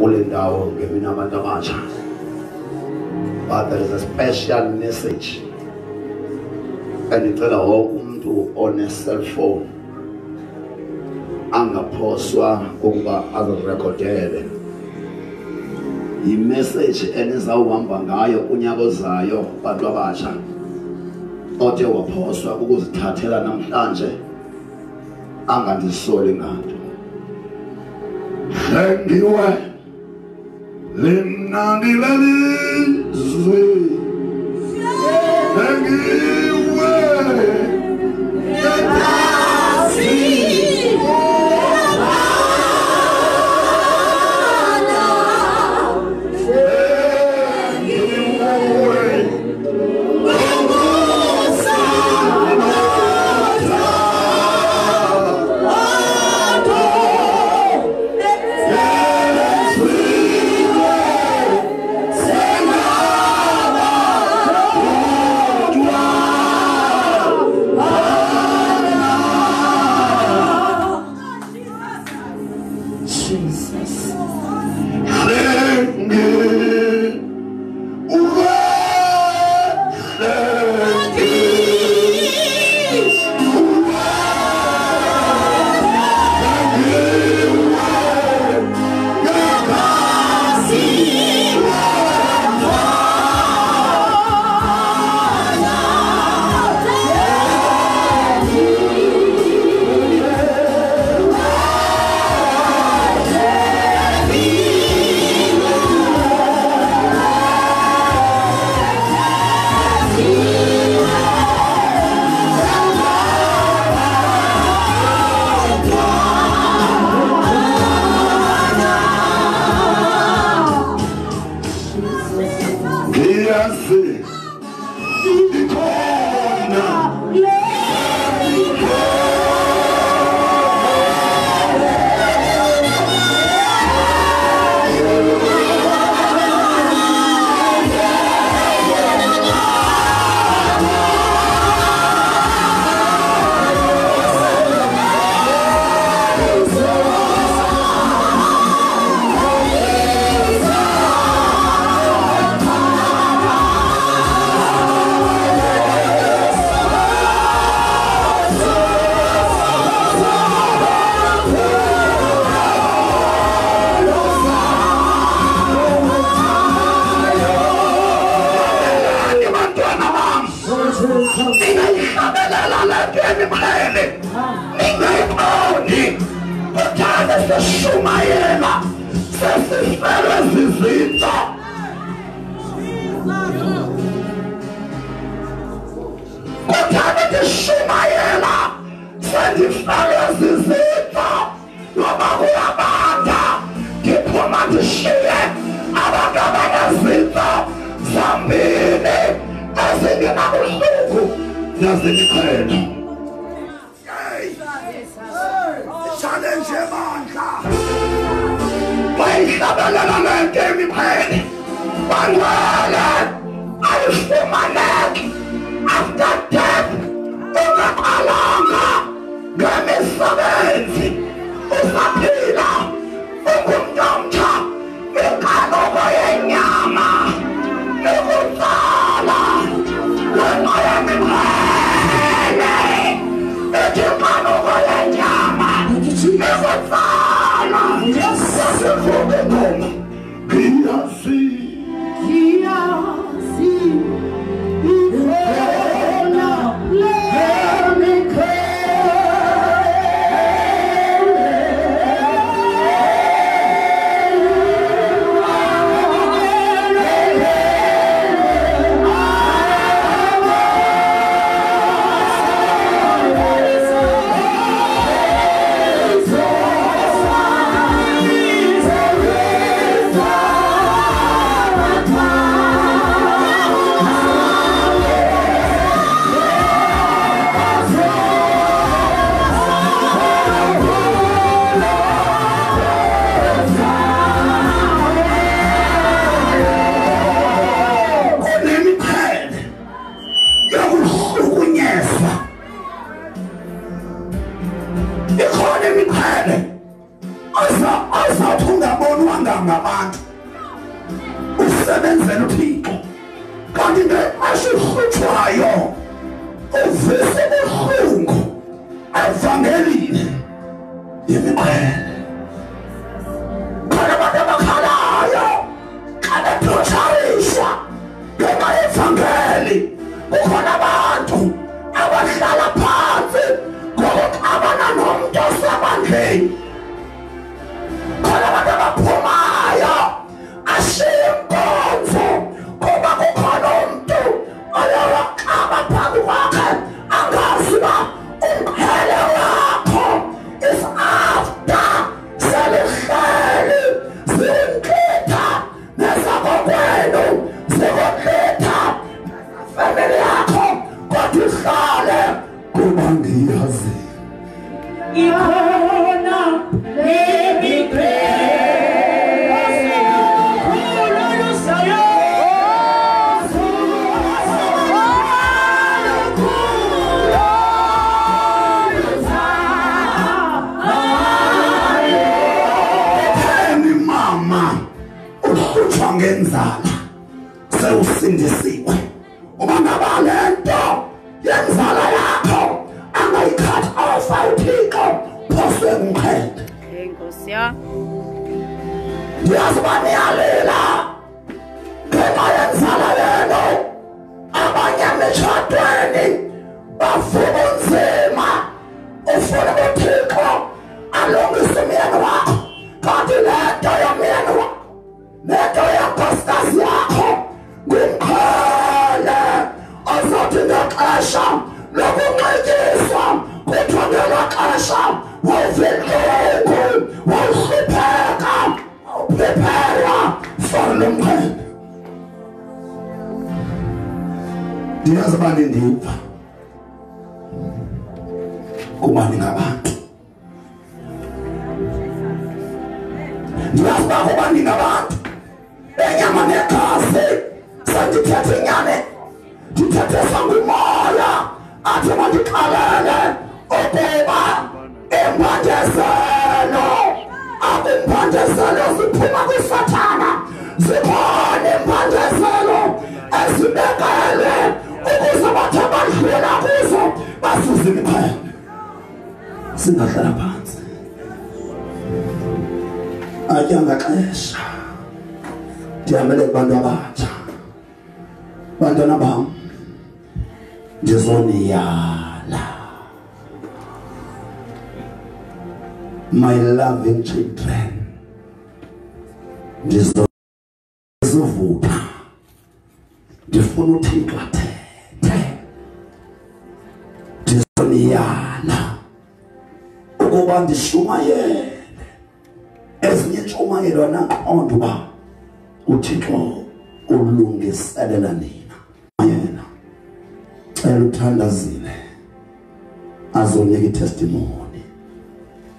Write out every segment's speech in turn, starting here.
kule ndawo ngemina abantu abasha. But there is a special message. Andicela wonke umuntu one-cellphone angaphoswa ukuba azirekhodele. Yimessage enizawuhamba ngayo unyaka ozayo bantu abasha. Othe waphoswa ukuzithathela namhlanje angandisoli nganto hlengiwe limnandi Limnandilalizwe. Thank you. Ndiyazi uba kuba ningabantu benyama negazi sendithethe inyani ndithethe sangumoya athi mandixelele ukuba impandezelo akumpandezelo ziphuma kwisathana zikhona impandezelo ezibekelwe ukuze bathe badlula kuzo. Basuze imiqhele singahlala phansi atya ngaxesha ndihambele kubantu abatsha. Bantwana bam ndizoniyala. My loving children. Ndizovutha ndifuna uthixo athethe ndizoniyala. Ukuba ndishumayele ezinye intshumayelo naqonda uba uthixo ulungiselela nina. Yena cela uthandazile azonika itestimony.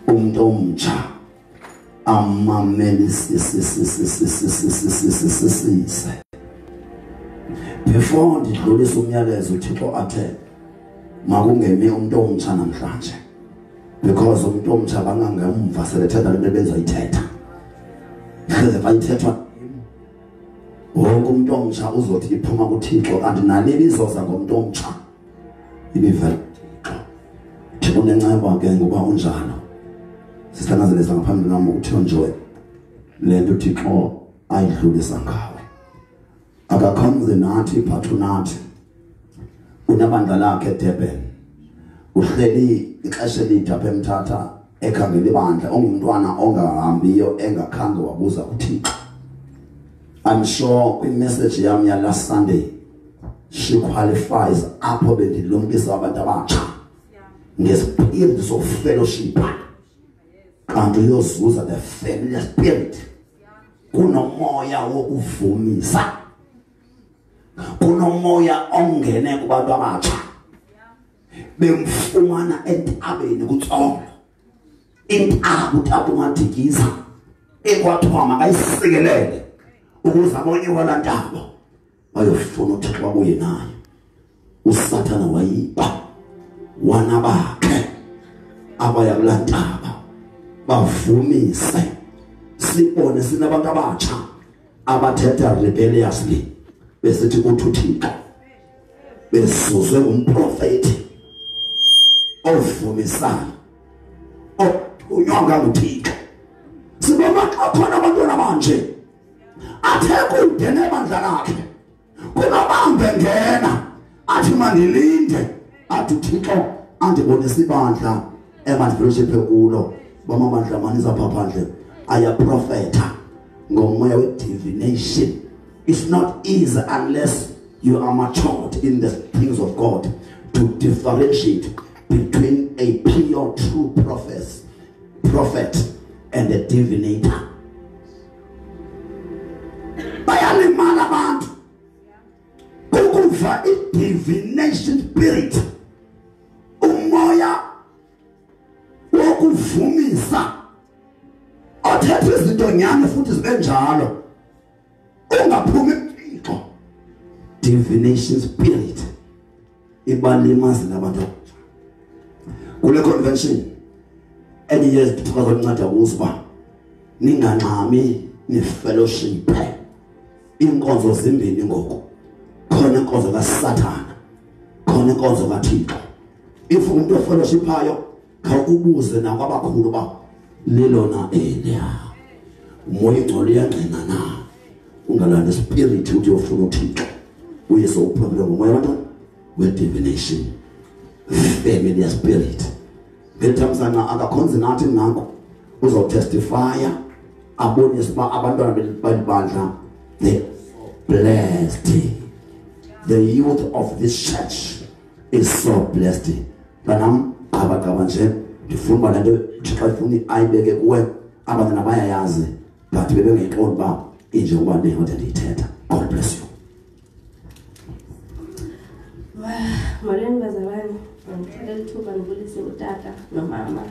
Umuntu omtsha amamelisisisisisisisisisise before ndidlulisa umyalezo uthixo athe makungemi umuntu omtsha namhlanje because umuntu omtsha bangangamva sebethanda lento bezayithetha because bayithethwa. Wonke umuntu omtsha uzothi iphuma kuThixo andinale ibizoza ngomuntu omtsha? Ibivela thina unenceba ke ngoba unjalo. Sisithangazelisa ngaphambili nami uthonjwe le nto uThixo ayidlulisa ngawe. Akakhonze nathi but unathi unabandla lakhe Durban uhleli ixesha elide apha emthatha ekhangela ibandla ongumntwana ongahambiyo engakhange wabuza uthixo. I'm sure kwimessage yami ya last Sunday she qualifies apho bendilumkisa abantu abatsha ngespirit of fellowship kanti uyozuza the family spirit kunomoya wokuvumisa kunomoya ongene kubantu abatsha. Bemfumana entabeni kutsolo intaba utata ungadikiza ekwathiwa makayisikelele ukuze abonye wala ntaba bayofuna uthixo babuye naye. Usathana wayiba wana bakhe abaya kulaa ntaba bavumise. Sibone sinabantu abatsha abathetha rebelliously besithi uthi uThixo besizwe umprofeti ovumisayo othunywa nguThixo. Sibona xa khona abantwana manje athe kungena ebandla lakhe kunobambe ngena athi mandilinde. Athi uThixo andibonisa ibandla emandifellowship kulo bamabandla maniza pha phandle ayaprofeta ngomoya we divination it's not easy unless you are matured in the things of God to differentiate between a pure true prophet prophet and a divinator. Bayalimala abantu ukuva i-divination spirit. Umoya wokuvumisa. Othetha izinto nyane futhi zibe njalo. Ungaphumi ebuthixo divination spirit. Ibalimazi labantu kule convention enye yezithuka zokunceda kuzo ba ninganxami ni fellowship inkonzo zimbini ngoku? Khona inkonzo kaSathana khona inkonzo kaThixo. If umuntu ofellowshipayo khawubuze nakwabakhulu ba lelona eliya umoya ingcolo iyangqina na? Ungalanda spirit uthi ufuna uThixo. Uyise uphumele ngomoya wabantwana we divination family spirit. Ngethamsana akakhonze nathi nanko. Uzotestifya abonise uba abantwana balibandla they blessed. The youth of this church is so blessed. Banam gqabagqaba qaba nje ndifuna uba lento xa ifuna ayibeke kuwe abantwana bayayazi but bebengeqondi uba inje kuba ndingade ndiyithetha. God bless you. Molweni bazalwane ngicela lithuba ndibulise utata nomama.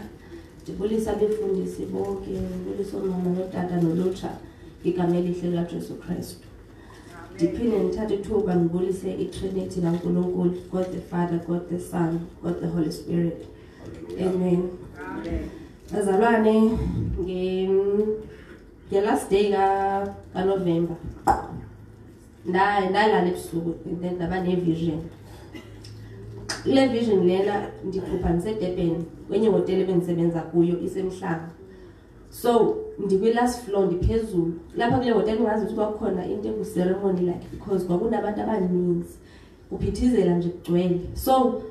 Ndibulise abefundisi bonke ndibulise omama notata nolutsha igama elihle likajesu kristu. Ndiphinde ndithathe ithuba ndibulise itrinity kankulunkulu god the father god the son god the holy spirit. Amen. Bazalwane nge- nge-last day ka- kanovemba nda- ndalala ebusuku and then ndaba nevision kule vision lena ndikhupha ndisedurban kwenye hotele ebendisebenza kuyo isemhlanga. So ndikwi-last floor ndiphezulu. Lapha kule hotele ungazi ukuthi kwakukhona into engu-ceremony like because kwakunabantu abaninzi. Kuphithizela nje kugcwele. So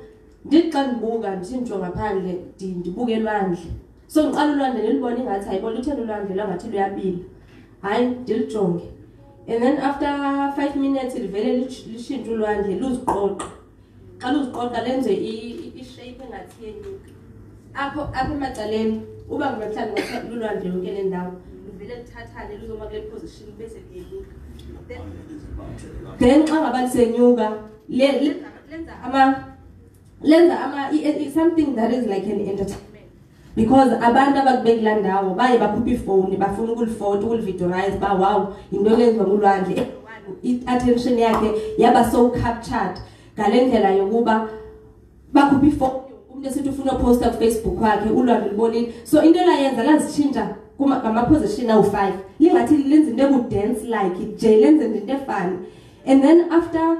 ndithi xa ndibuka ndithi ndijonga phandle ndi- ndibuke elwandle so ngiqala ulwandle ndilibona ingathi hayibo lutheni ulwandle lwangathi luyabila. Hayi ndilijonge. And then after five minutes livele lishintshe ulwandle luziqoqa xa luziqoqa lenze ishape engathi yenyuka. Apho apho emacaleni uba ngumhlawumbi lulwandle yonke le ndawo luvele lithathane luzoma kule position bese liyenyuka Then- xa ngaba lisenyuka le- lenza ama lenza ama something that is like an entertainment. Because abantu abakubekula ndawo baye bakhupha ifowuni bafuna ukulifota ukulividorize ba wow yinto eyenziwa ngulwandle. I-attention yakhe yaba so captured ngale ndlela yokuba bakhupha ifowuni umuntu esithi ufuna uphosta kufacebook wakhe ulwandle libonile so into elayenza lazitshintsha ngamaposition awu-five. Lingathi lenza into eku-dance like nje lenze into efani and then after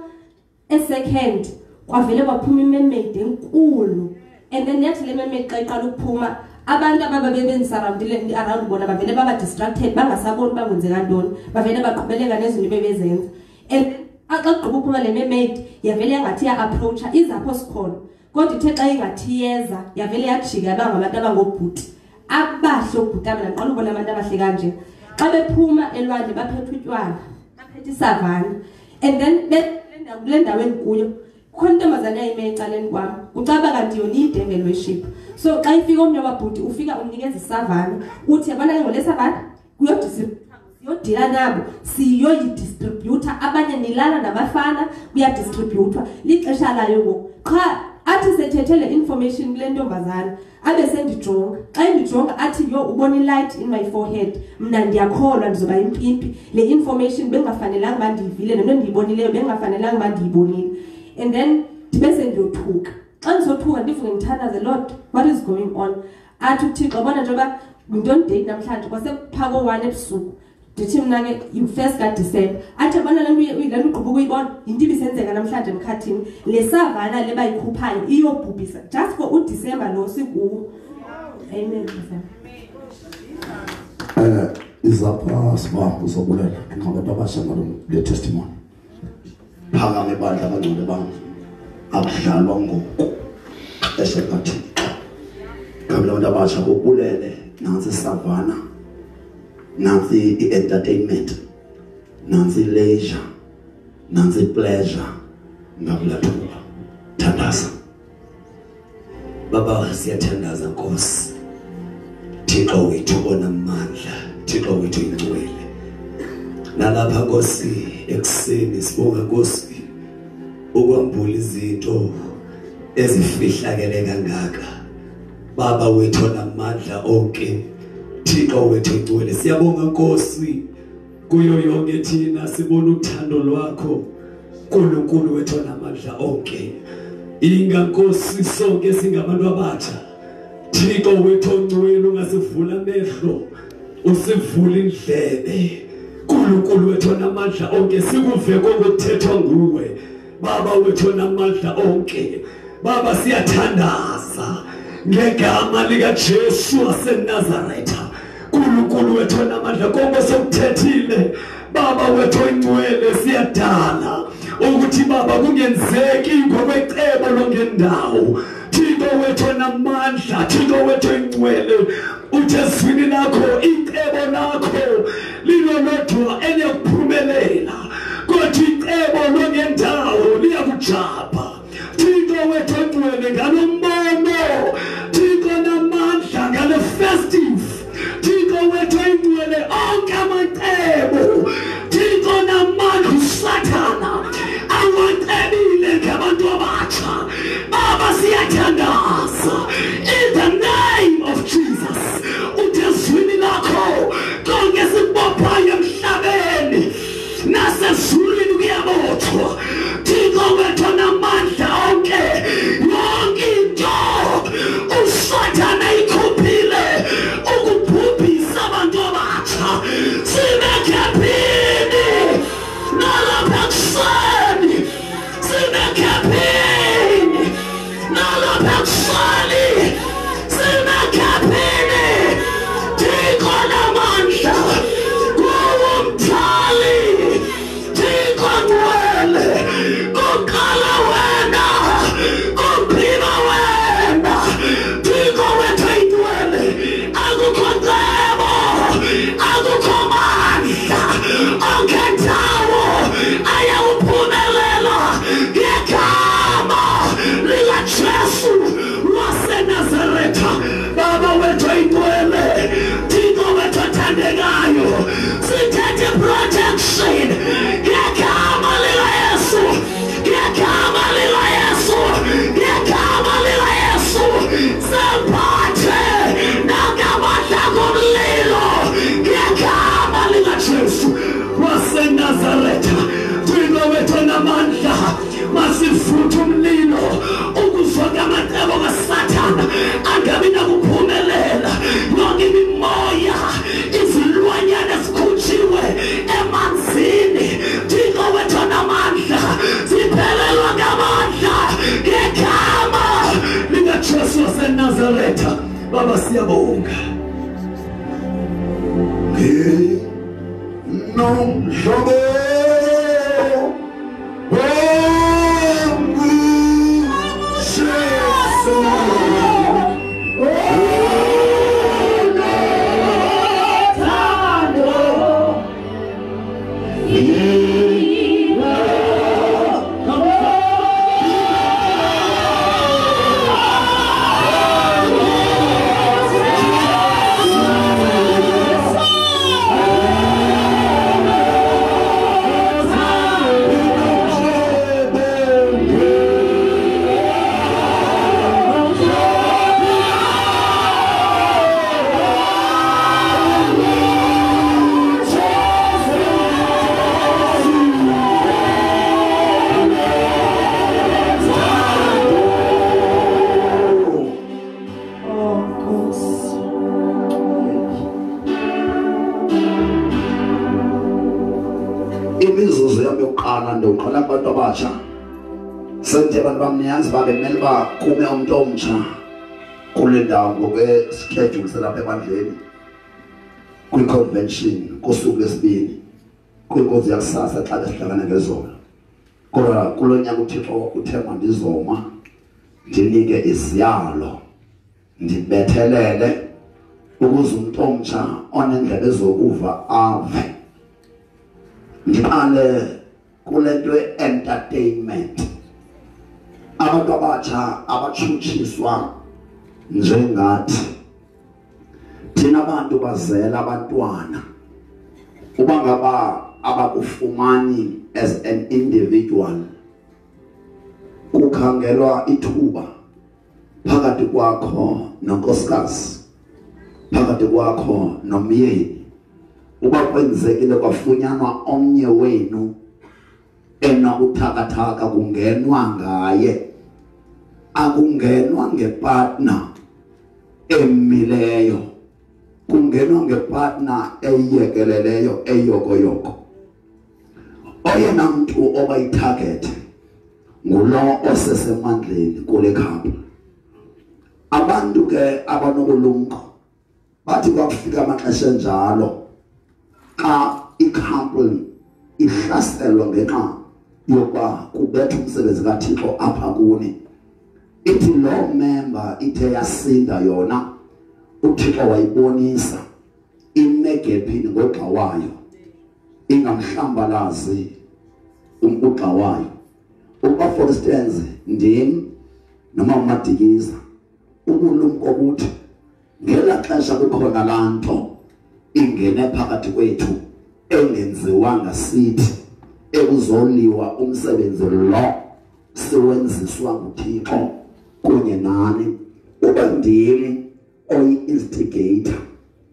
a second kwavele kwaphuma imemade enkulu. And then yathi le memade xa iqala ukuphuma abantu ababebendisurroundile around bona bavele baba distracted bangasaboni uba kwenzeka ntoni. Bavele baqhubeleka nezinto bebezenza and then xa kugqiba uphuma le memade yavele yangathi ya-approacha izapho sikhona. Kodwa ithe xa ingathi yeza yavele yajika yaba ngabantu abangobhuti. Abahle ubhuti aba naqala ubona abantu abahle kanje. Xa bephuma elwandle baphethe utywala baphethe isavana and then kule ndawo endikuyo kukhona intombazane yayime ecaleni kwam kucaba kanti worship so xa ifika omnye wababhuti ufika umnikeza isavana uthi yabona ke ngole savana siyodila nabo siyoyidistributha abanye nilala nabafana kuyadistributhwa lixesha layo ngoku. Qha athi sethethe le information kule ntombazana abe sendijonga. Xa endijonga athi yo ubona ilight in my forehead. Mna ndiyakholwa ndizoba impimpi le information bengafanelanga uba ndiyivile nento endiyibonileyo bengafanelanga uba ndiyibonile. And then ndibe sendiyothuka. Xa ndizothuka ndivuke ndithandaze lord what is going on? Athi uthixo bona njengoba ngintoni date namhlanje? Kwase phako 1 ebusuku ndithi mina ke yi-first kaDisemba athi abana le nto ugqiba ukuyibona yinto ibisenzeka namhlanje emkhathini. Le savana le bayikhuphayo iyobhubhisa just for uDisemba lo sikuwo. Amen eh izapha siba uzobulela ngabantu abasha ngalo le testimony. Phakame bandla abangcwele bami abadlalwa ngoku esekathi kambe abantu abasha ubulele nansi savana nansi i-entertainment nansi leisure nansi pleasure. Ngabulathuba thandaza. Baba siyathandaza nkosi. Thixo wethu onamandla thixo wethu ingcwele. Nalapha nkosi ekuseni sibonga nkosi ukwambula izinto ezifihlakele kangaka. Baba wethu onamandla onke thixo wethu ingcwele siyabonga nkosi kuyo yonke thina. Sibona uthando lwakho uNkulunkulu wethu onamandla onke. Inga nkosi sonke singabantu abatsha. Thixo wethu ongcwele ungasivula amehlo usivule indlebe. uNkulunkulu wethu onamandla onke sikuve kokuthethwa nguwe. Baba wethu onamandla onke. Baba siyathandaza. Ngegama lika Jesu waseNazaretha. uNkulunkulu wethu onamandla konke sokuthethile baba wethu oyingcwele siyadala. Ukuthi baba kungenzeki ngokwecebo longendawo. Thixo wethu namandla Thixo wethu ingcwele uthe zwini lakho icebo lakho lilolodwa eliyakuphumelela kodwa icebo longendawo liyakujapha. Thixo wethu ingcwele ngalombono Thixo namandla ngale festive Ingcwele onke amacebo Thixo namandla usathana awacebile ngabantu abatsha baba siyathandaza in the name of Jesus uthezwini lakho konke sikubophayo emhlabeni nasezulwini kuyabothwa Thixo wethu namandla onke yonke waseNazaretha baba siyabonga nomhlobo omtsha kule ndawo ngokweschedule selapha ebandleni kwi-convention kosuku lesibini kwinkonzo yakusasa xa besihlangana ngezolo kodwa kulo nyaka uthixo uthe mandizoma ndinike iziyalo ndibethelele ukuze umuntu omtsha onendlebe zokuva ave. Ngiqale kule nto entertainment abantu abatsha abatshutshiswa njengathi thina abantu bazela abantwana. Uba ngaba abakufumani as an individual kukhangelwa ithuba phakathi kwakho nonkosikazi phakathi kwakho nomyeni. Uba kwenzekile kwafunyanwa omnye wenu enakuthakathaka kungenwa ngaye. Akungenwa ngepartner emileyo. Kungenwa ngepartner eyiyekeleleyo eyokoyoko. Oyena mntu obayitarget ngulo osesemandleni kule khapha abantu ke abanobulumko bathi kwakufika amaxesha enjalo xa icompany ihlaselwa ngenxa yokuba kubetha umsebenzi kathixo apha kuni. Ithi loo member ithe yasinda yona uthixo wayibonisa. Imegephini ngogxa wayo ingamhlambalazi ugxa wayo. Ukuba for instance ndim noma umadikiza ubulumko buthi ngela xesha kukhona laa nto ingene phakathi kwethu engenziwanga sithi ekuzoliwa umsebenzi lo siwenziswa nguthixo. Kunye nani uba ndim oyi-instigator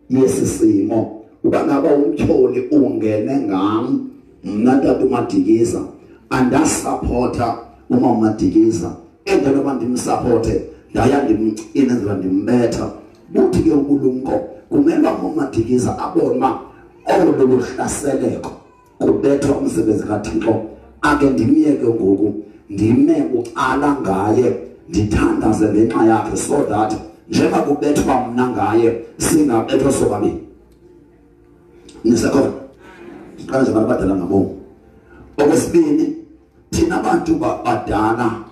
yesi simo. Uba ngaba umtyholi ungene ngam mna tata umadikisa andasapota uma umadikisa endlela yoba ndimsapothe ndaya ndimcinezela ndimbetha. Buthi ke ubulumko kumele umamadikisa abone uba olu luhlaseleko kubethwa umsebenzi kathixo ake ndimyeke ngoku ndime ucala ngaye. Ndithandaze ngenxa yakhe so that njengoba kubethwa mna ngaye singabethwa sobabini. Nisekhona siqale nje abantu abadala ngabomu okwesibini thina bantu badala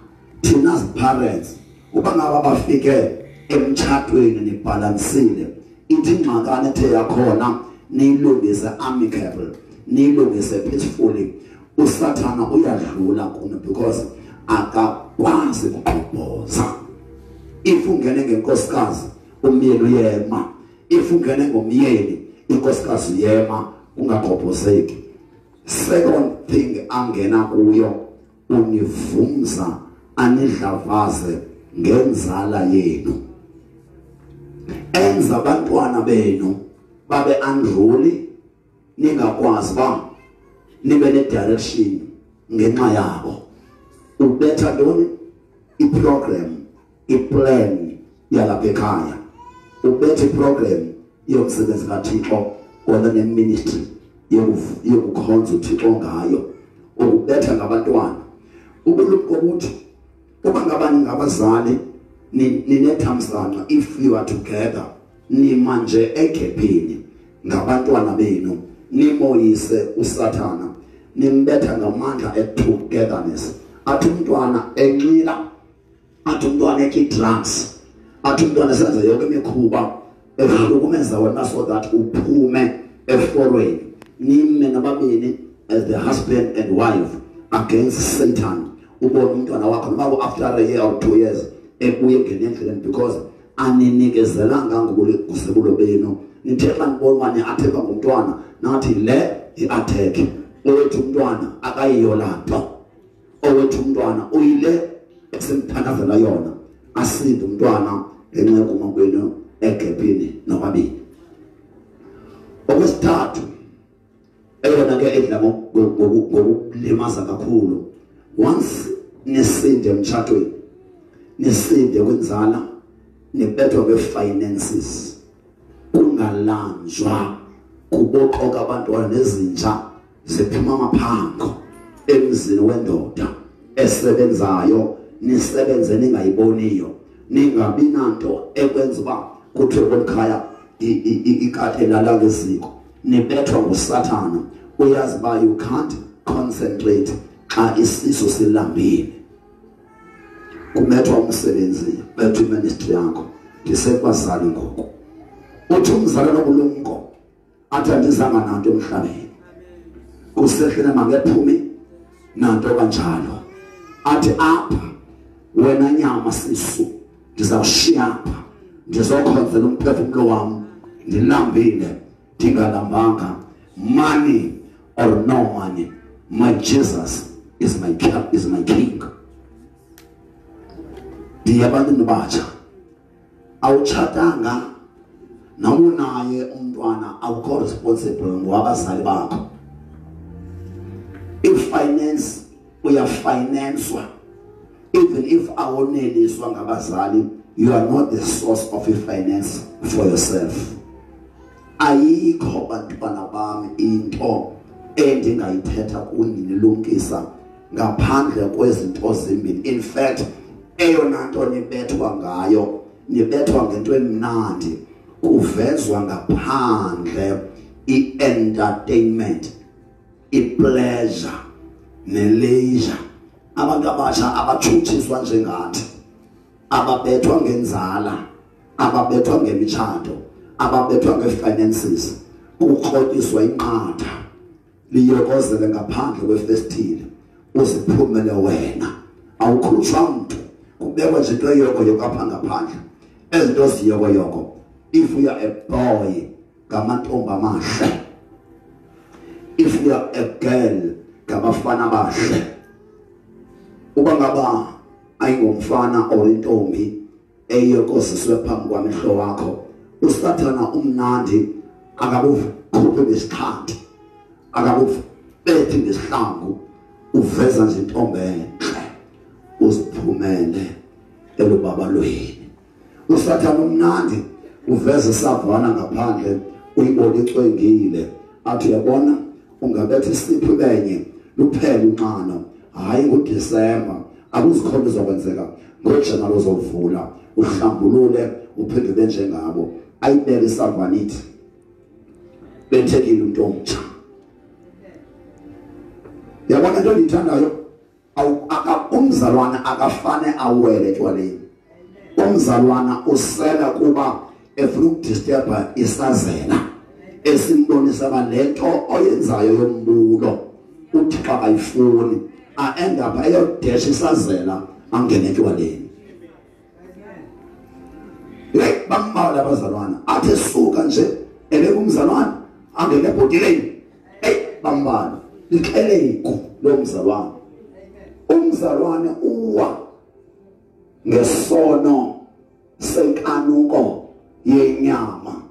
thina as parents uba ngaba bafike emtshatweni nibhalansile ithi ingxakana ethe yakhona niyilungise amicable niyilungise peacefully usathana uyadlula kuno because akakwazi ukugqobhoza if ungene ngenkosikazi umyeni uyema. If ungene ngomyeni inkosikazi yema ungagqobhozeki second thing angena kuyo univumza anidlavaze ngenzala yenu. Enza abantwana benu babe unruly ningakwazi ba nibe ne direction ngenxa yabo. Ubetha ntoni iprogram iplan yalapha ekhaya ubetha iprogram yomsebenzi kaThixo wona neministry yokukhonza uThixo ngayo ukubetha ngabantwana ubulumko ukuthi uma ngabani ngabazali ninethamsanqa if you are together nimanje egephini ngabantwana benu nimoyise usathana nimbetha ngamandla etogetherness athi umntwana enxila athi umntwana ekhi drugs athi umntwana senze yonke imikhuba ehlukumeza wena so that uphume eforweni. Nime nababini as the husband and wife against satan. Ubona umntwana wakho noma after a year or two years ebuye ngene endleleni because aninikezelanga ngokusebulo benu. Nithe xa nibona manje atheka ngumntwana nathi le i-attack. Owethu umntwana akayiyo lapho owethu umntwana uyile esimthandazela yona asinde umntwana ngenxa yokuma kwenu egephini nobabili okwesithathu eyona ke edla ngokulimaza kakhulu once nisinde emtshatweni nisinde kwenzala nibethwa ngefinances kungalanjwa kuboxoka abantwana nezinja ziphuma amaphango emzini wendoda esebenzayo nisebenze ningayiboniyo. Ningabi nanto ekwenza uba kuthiwe kwelikhaya ikade lala ngeziko. Nibethwa ngusathana uyazi uba you can't concentrate xa isiso silambile. Kumethwa umsebenzi bethu iministry yakho. Ndisekubazali ngoku. Uthi umzali nobulumko athi andizanga nanto emhlabeni. Kusehlele mangephumi nanto kanjalo. Athi apha wena nyama sisu ndizawushiya apha. Ndizokhonzela umphefumlo wam ndilambile ndingalambanga. Money or no money my jesus is my is my king. Ndiyabantwini batsha awutshatanga nawunaye umntwana awukho responsible ngwabazali bakho ifinance uyafinanswa even if awoneliswa ngabazali you are not the source of finance for yourself. Ayikho bantwana bami into endingayithetha kunini lumkisa ngaphandle kwezinto zimbini. In fact eyona nto nibethwa ngayo nibethwa ngento emnandi kuvezwa ngaphandle i-entertainment. I-pleasure ne-leisure. Abantu abasha abatshutshiswa njengathi ababethwa ngenzala ababethwa ngemitshato ababethwa ngefinances ukrotyiswa inqatha liyokozele ngaphandle kwefestile uziphumele wena. Awukhutshwa mntu kubekwa nje into yoko apha ngaphandle. Ezinto ziyoko yoko if are a boy ngamantombi amahle. If you are a girl ngabafana abahle uba ngaba ayingumfana or intombi eyokoziswe phambi kwamehlo wakho. Usathana umnandi akabukhuphe ngesixhanti akabubethi ngesihlangu. Uveza nje intombi enhle uziphumele elubabalweni. Usathana umnandi uveza isavana ngaphandle uyibona icwengile. Athi uyabona? Ungabetha isipho benye luphele unqano. Hayi ngoDisemba akuzikhombe zokwenzeka ngoJanuary uzovula uhlambulule uphinde benjengabo ayibeke isavanithi bethekile umuntu omtsha. Yabona into endiyithandayo? Umzalwana akafane awele etywaleni. Umzalwana usela kuba efuna ukudisturba isazela. Esimbonisa uba lento oyenzayo yombulo uthixo akayifuni. A-end up eyodesha isazela angene etywaleni hey bambawula abazalwana. Athi suka nje ebeka umzalwana angene ebhotileni hey bambala liqheleku lo mzalwana. Umzalwane uwa ngesono senkanuko yenyama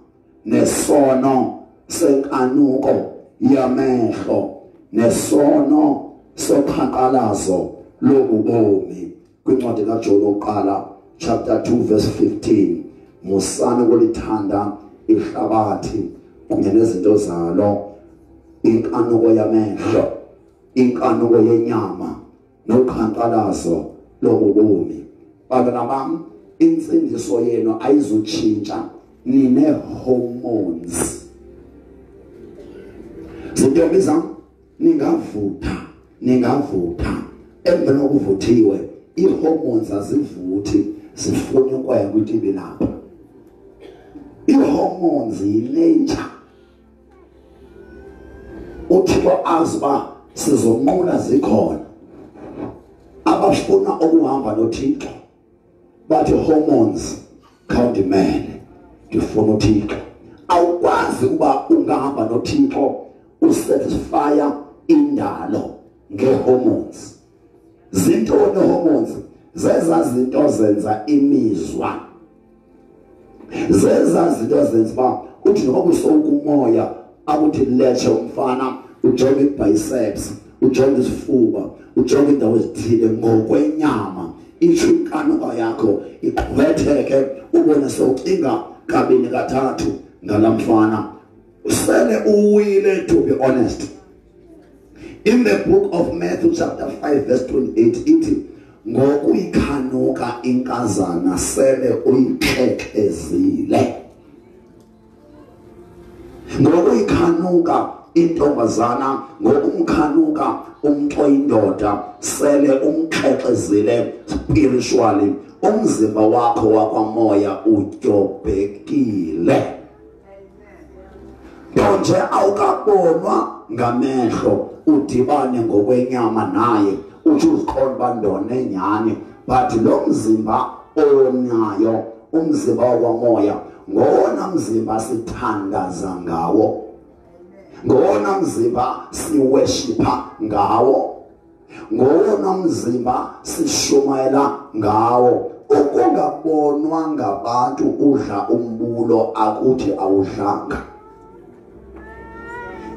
nesono senkanuko yamehlo nesono soqhaqalazo lobubomi. Kwincwadi kaJohn oqala chapter 2 verse 15 musana kulithanda ihlabathi kunye nezinto zalo. Inkanuko yamehlo inkanuko yenyama noqhankqalazo lobubomi. Bantwana bam insindiso yenu ayizutshintsha nine hormones zintombi zam ningavutha ningavutha. Emveni kokuvuthiwe ii-hormones azivuthi zifuna ukwaya kwitibi lapha. Ii-hormones yi-nature. Uthixo azi uba sizonqula zikhona. Abafuna ukuhamba nothixo bathi hormones khawundimele ndifuna uthixo. Awukwazi uba ungahamba nothixo usatisfya indalo ngehormones. Zintoni hormones zeza zinto zenza imizwa. Zeza zinto zenza uba uthi noba kusokumoya akuthi letshe umfana ujonge ibiceps ujonge isifuba ujonge indawo ezithile ngokwenyama. Itsho inkanuka yakho igqwetheke ubone sowucinga kabini kathathu ngalamfana. Usele uwile to be honest. In the book of Matthew chapter 5 verse 28 ithi ngokuyikhanuka inkazana sele uyixekezile ngokuyikhanuka intombazana ngokumkhanuka umuntu oyindoda sele umxexezile spiritually umzimba wakho wakwamoya utyobhekile. Konje awukabonwa ngamehlo udibane ngokwenyama naye uthi uziqonda bandona enyani. But lo mzimba onayo umzimba wakwamoya ngowona mzimba sithandaza ngawo. Ngowona mzimba siweshipa ngawo. Ngowona mzimba sishumayela ngawo. Ukungabonwa ngabantu udla umbulo akuthi awudlanga.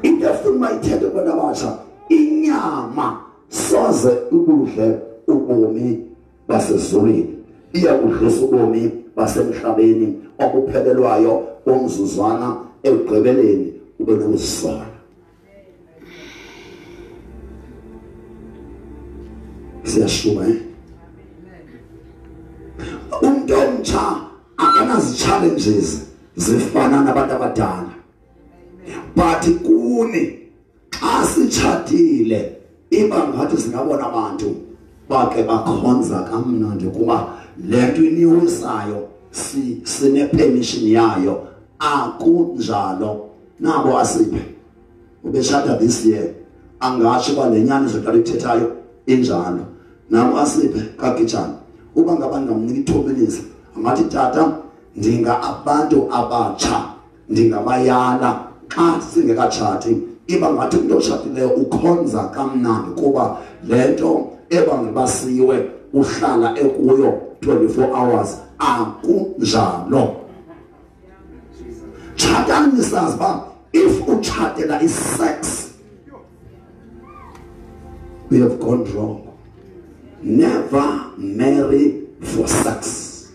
Into efuna mayithethe abantu abasha inyama soze ukudle ubomi basezulwini iyakudlisa ubomi basemhlabeni okuphelelwayo omzuzwana ekugqibeleni ube nokuzisola siyashuba eh umuntu omtsha akanazi challenges zifana nabantu abadala. But kuni xa sitshatile iba ngathi singabona abantu bake bakhonza kamnandi kuba le nto iniwisayo si sine permission yayo akunjalo. Nabo asiphe ubeshada this year angasho ba lenyani zoqala ithethayo injalo. Nabo asiphe kagijana uba ngabantu ngamnika ithobelisa angathi tata ndinga abantu abatsha ndingabayala. Xa singekatshati iba ngathi umuntu otshatileyo ukhonza kamnandi kuba le nto ebangibasiwe uhlala ekuyo 24 hours akunjalo. Tshatani nisazi uba if utshatela isex we have gone wrong. Never marry for sex.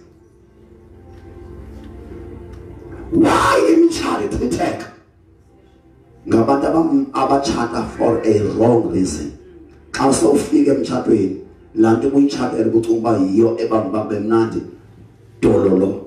Why imitshato ichitheka ngabantu abatshata for a wrong reason. Xa sowufika emtshatweni laa nto ubuyitshatele kucinga uba yiyo ebamba dololo.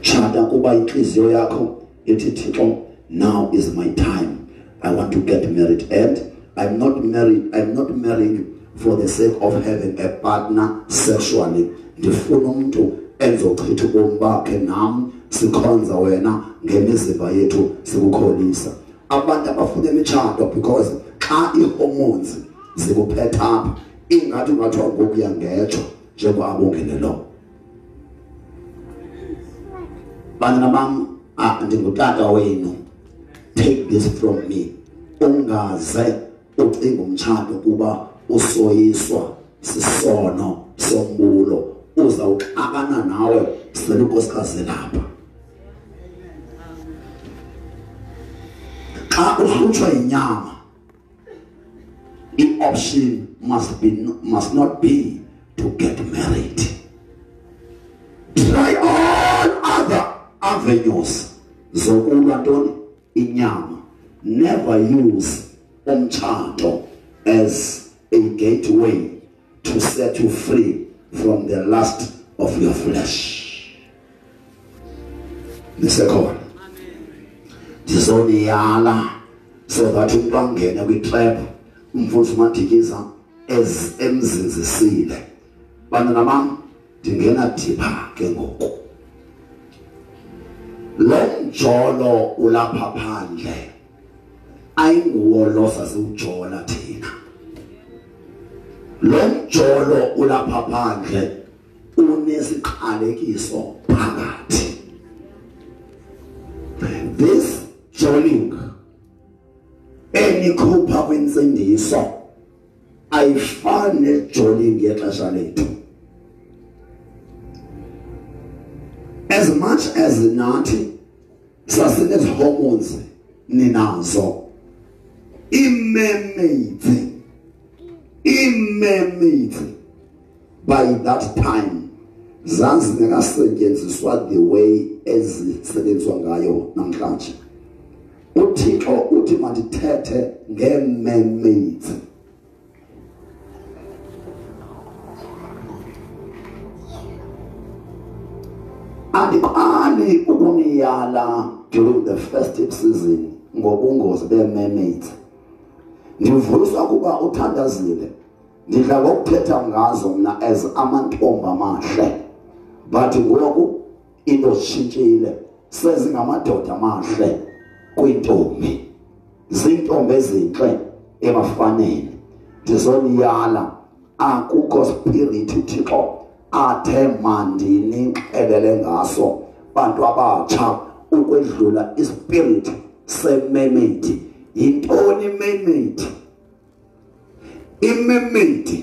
Tshata kuba inhliziyo yakho ithi thixo now is my time. I want to get married and i'm not married i'm not marrying for the sake of having a partner sexually. Ndifuna umuntu enzochitha ubomi bakhe nam sikhonza wena ngemizimba yethu sikukholisa. Abantu abafuna imitshato because xa ii-hormones zikuphetha apha ingathi ungathiwa ngokuya ngetsho njengoba abungene lo. Bantwana bam ndingutata wenu take this from me. Ungaze ucinga umtshato kuba usoyiswa sisono sombulo. Uzawuxakana nawe selunkosikazi lapha. Xa uhlutshwa inyama i-option must be must not be to get married. Try all other avenues. Zokulwa inyama. Never use umtshato as a gateway to set you free from the lust of your flesh. Nisekhona ndizoniyala. So that umuntu angene kwitrap umfundisi umadikiza emzinzisile. Bantwana bam ndingena dipha ke ngoku. Lo mjolo ulapha phandle ayinguwo lo sasiwujola thina. Lo mjolo ulapha phandle unesiqalekiso phakathi. This joining. Enikhupha kwinsindiso ayifani nejoining yexesha lethu as much as nathi sasinezi hormones ninazo imemate imemate by that time zazingekasetyenziswa the way ezisetyenziswa ngayo namhlanje uthixo uthi mandithe uthethe ngemermaids andiqali ukuniyala during the festive season ngobungozi bemermaids ndivuyiswa kuba uthandazile ndidla ngokuthetha ngazo mna as amantombi amahle but ngoku into zitshintshile sezingamadoda amahle kwintombi zintombi ezinhle ebafaneni ndizoniyala akukho spirit uthixo athe mandini xelele ngaso bantu abatsha ukwedlula ispirit sememedi yintoni memedi imemedi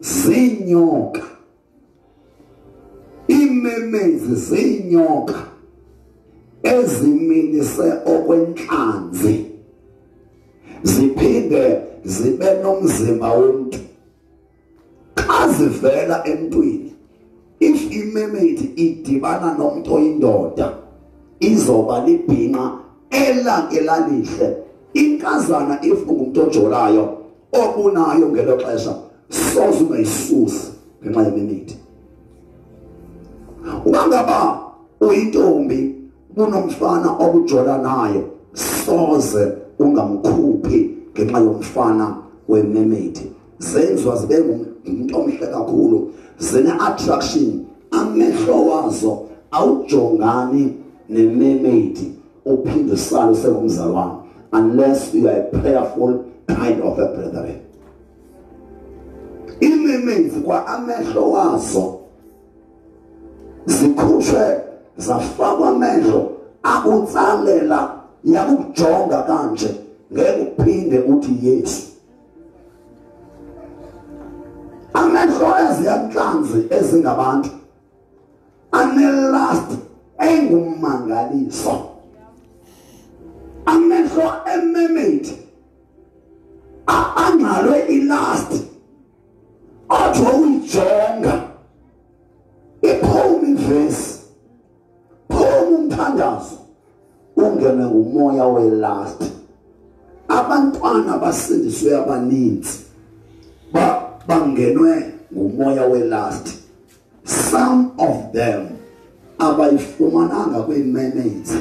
zinyoka imemezi zinyoka ezimilise okwenhlanzi ziphinde zibe nomzimba womuntu xa zivela emntwini if imemedi idibana nomuntu oyindoda izoba libhinqa elangelalihle. Inkazana if ungumuntu ojolayo obunayo ngelo xesha soze ungayisusi ngenxa yememedi ungangaba uyintombi kunomfana okujola naye soze ungamkhuphi ngenxa yomfana wememedi. Zenziwa zibe ngumuntu omhle kakhulu. Zine attraction amehlo wazo awujongani nememedi uphinde usale usengumzalwane unless you are a prayerful kind of a brethren. Imemezi kwa amehlo wazo zikhutshwe zafakwa amehlo akutsalela yakujonga kanje ngeke uphinde uthi Yesu. Amehlo eziyanhlanzi ezingabantu anelast engumangaliso. Amehlo ememedi angqalwe ilast athi uyijonga iphuma ivesi. Phuma umthandazo ungene ngumoya welast abantwana basindiswe abaninzi ba bangenwe ngumoya welast some of them abayifumananga kwi-mermaids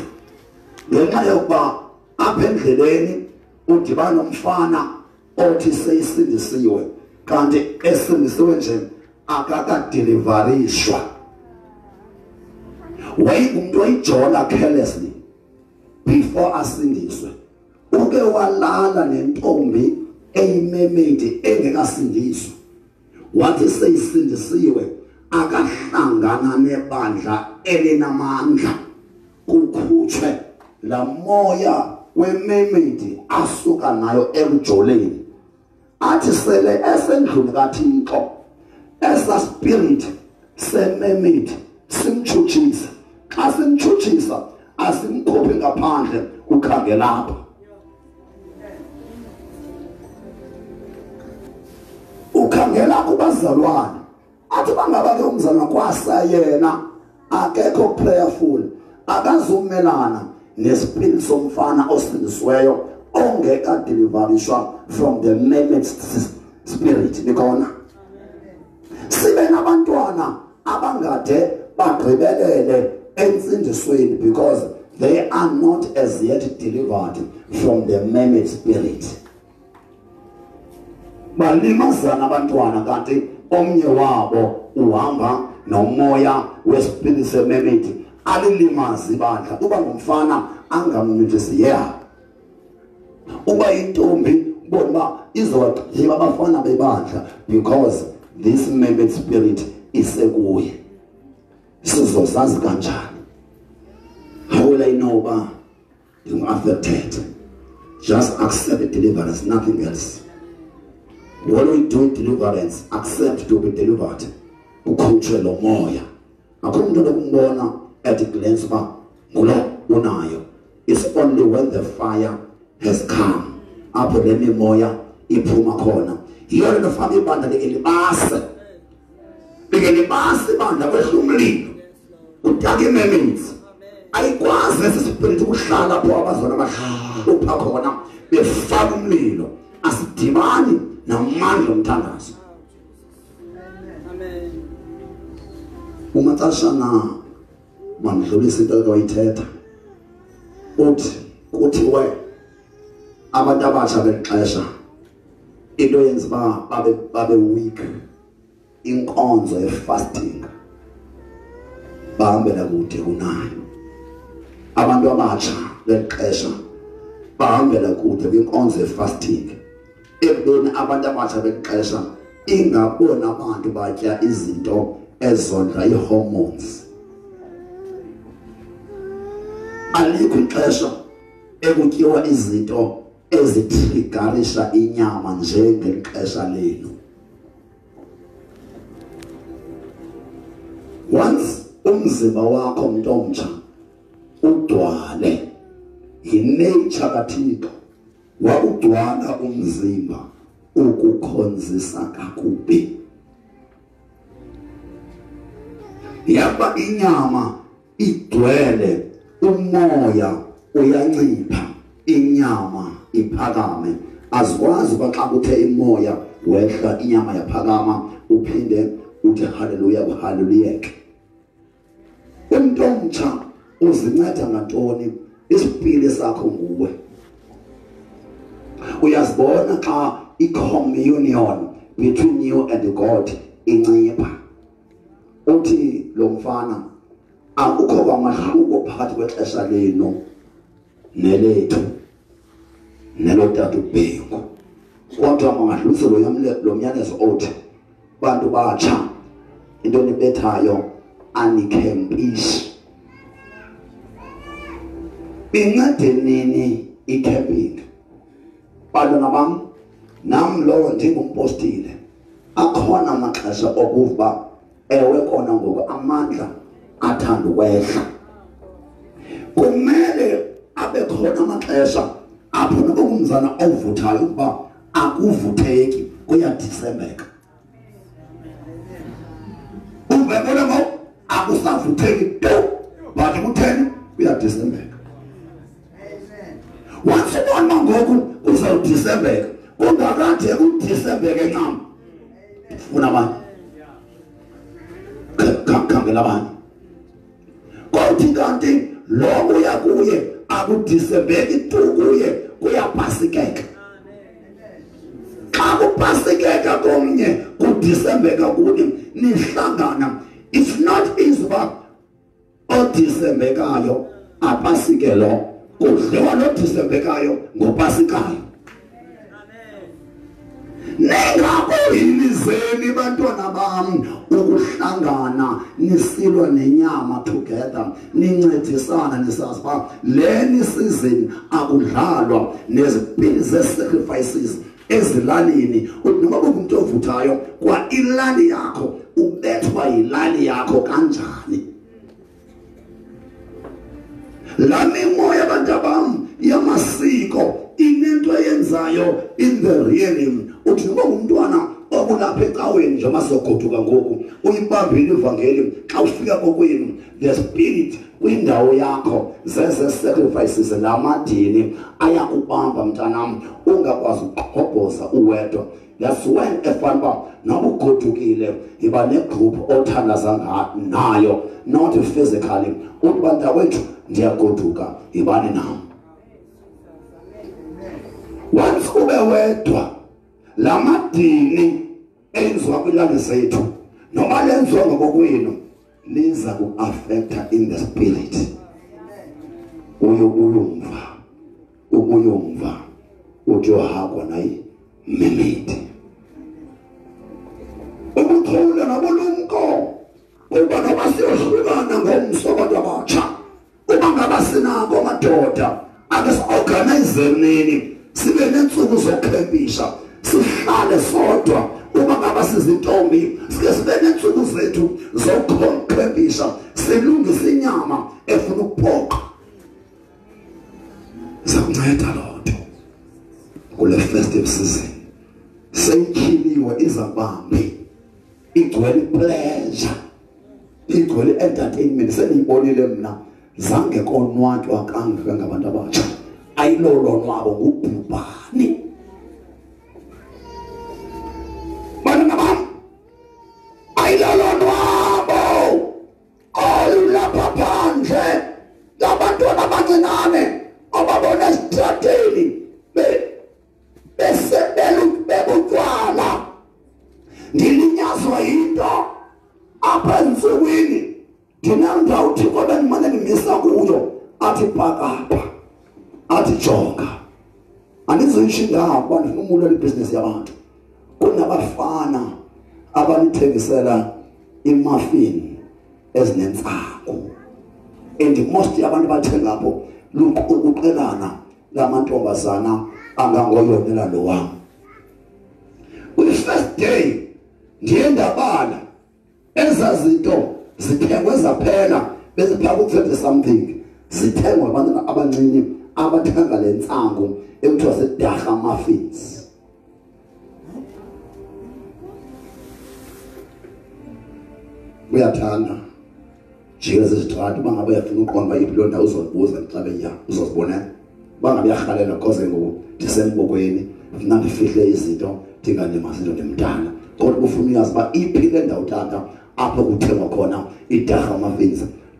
ngenxa yokuba apha endleleni udibana nomfana othi seyisindisiwe kanti esindisiwe nje akakadelivarishwa wayengumuntu oyijola carelessly? Before asindiswe. Uke walala nentombi eyimemedi engekasindiswa. Wathi seyisindisiwe akahlangana nebandla elinamandla. Kukhutshwe la moya wememedi asuka nayo ekujoleni. Athi sele esendlini kaThixo esa spirit sememedi simchutshisa xa simchutshisa asimkhuphi ngaphandle ukhangelapha ukhangela kubazalwane. Athi bangaba ke umzalwane kwasa yena akekho prayerful akazumelana nespirit somfana osindisiweyo ongeka deliverishwa from the mermaid spirit nikhona? Sibe nabantwana abangade bagqibelele entsindisweni because they are not as yet delivered from the mermaid spirit balimazana abantwana kanti omnye wabo uhamba nomoya wespirit semermaid alilimazi ibandla. Uba ngumfana angamnithisi yeah uba intombi ubona uba izowagqiba abafana bebandla because this mermaid spirit isekuye. Sizozazi kanjani? How will i know uba ndingu-affected just accept the deliverance nothing else. When we do deliverance accept to be delivered. Ukhutshwe lo moya. Akho umuntu lokumbona at a glance uba ngulo unayo. It's only when the fire has come apho le mimoya iphuma khona. Yiyo le nto fana ibandla like libase. Like libase ibandla kwehla umlilo udake imemenzi ayikwazi esi spirit ukuhlala lapho abazona abahlupha khona befaka umlilo. Asidibani namandla omthandazo. Umaxashana mandlulisa into ekayithetha uthi kuthiwe abantu abatsha belixesha into yenza ba babe babe weak inkonzo yefasting. Bahambela kude kunayo abantu abatsha belixesha bahambela kude kwinkonzo yefasting. Ekubeni abantu abatsha belixesha ingabona abantu batya izinto ezondla ihormones alikho ixesha ekutyiwa izinto ezitriggerisha inyama njengelixesha lenu. Once umzimba wakho umuntu omtsha ugcwale yinature kaThixo. Wakugcwala umzimba ukukhonzisa kakubi. Yaba inyama igcwele umoya uyancipha inyama iphakame. Azikwazi xa kuthe imoya wehla inyama yaphakama uphinde uthi haleluya uhaleluyeke umuntu omtsha uzinceda ngantoni? Isipili sakho nguwe. Uyazibona xa i-communion between you and God incipha. Uthi lo mfana akukho kwamahluko phakathi kwexesha lenu nelethu nelotata ubhengu kodwa mangadlulise lo yamle lo myalezo othi bantu batsha into nibethayo anikhempishi incede nini icamping bantwana bam nam lowo ndingumpostile akhona amaxesha okuva ewe kona ngoku amandla athanda ukwehla. Kumele abe khona amaxesha apho nokumzana ovuthayo ukuba akuvutheki kuyadisembeka. Uvekele akusavutheki tu. But kutheni? Kuyadisembeka. Once ubona ngoku uzawudisembeka kungakade kudisembeke ncam. Funa abantu. Khangela abantu. Kothi kanti lo uya kuye akudisembeki tu kuye kuyaphasikeka xa kuphasikeka komnye kudisembeka kuni. Nihlangana it's not easy uba odisembekayo apasike lo kudliwa nodisembekayo ngopasikayo. Ningakuyini zeni bantwana bam. Ukuhlangana nisilwa nenyama together nincedisana nisazi uba leni season akudlalwa nezipili ze-sacrifices ezilalini uthi noma kungumuntu ovuthayo kwa ilali yakho ubethwa yilali yakho kanjani? La mimoya abantu bam yamasiko inento eyenzayo in the realm. Uthi noma ngumntwana okulapha ecaweni nje masogoduka ngoku uyibambile ivangeli. Xa ufika kokwenu the spirit kwindawo yakho zeze sacrifices lamadini ayakubamba mntanam. Ungakwazi ukuqhobhoza uwedwa. That's when efana uba noma ugodukile yiba negroup othandaza nayo not physically. Uthi bantakwethu ndiyagoduka yibani nam? Once ube wedwa lamadini enziwa kwilali zethu noma lenziwa ngokokwenu liza ku-affecta in the spirit. Uyokuyumva ukuyumva uthi yohagwa nayi memedi ubuchule nobulumko kuba noba siyohlukana ngomso abantu abatsha uma ngaba sinako madoda ake si-organizenini sibe nensuku zokukhempisha sihlale sodwa. Uma ngaba sizintombi sike sibe nensuku zethu zokukhempisha silungise inyama efuna ukuphoqa. Zakunceda lotho kule festive season seyikhiliwe izabambi igcwele pleasure. Igcwele entertainment. Seniyibonile mina zange konwatywa kangaka ngabantu abatsha. Ayilolonwabo ngubhubhani andizuyishindayo uba ndifuna umulela ibhizinesi yabantu. Kunabafana abanithengisela imafin ezinentsaku and most yabantu bathenga apho luquqelana lamantombazana angangoyonela lo wam kwi-first day ndiye ndabala. Ezaa zinto zithengwe zaphela beziphaka u-twenty something zithengwa abantwana abancinci abathenga le ntsangu ekuthiwa sedarha muffins uyathanda jike sezitrato uba ngabe uyafuna uqonda uba iphi loo ndawo uzozibuza xa beya uzozibonela uba ngabe uyarhalela koze ngoku ndisembokweni funa ndifihle izinto ndingalimasi into ndimdala kodwa ufuna uyazi uba iphi le ndawo tata apho kuthengwa khona idarha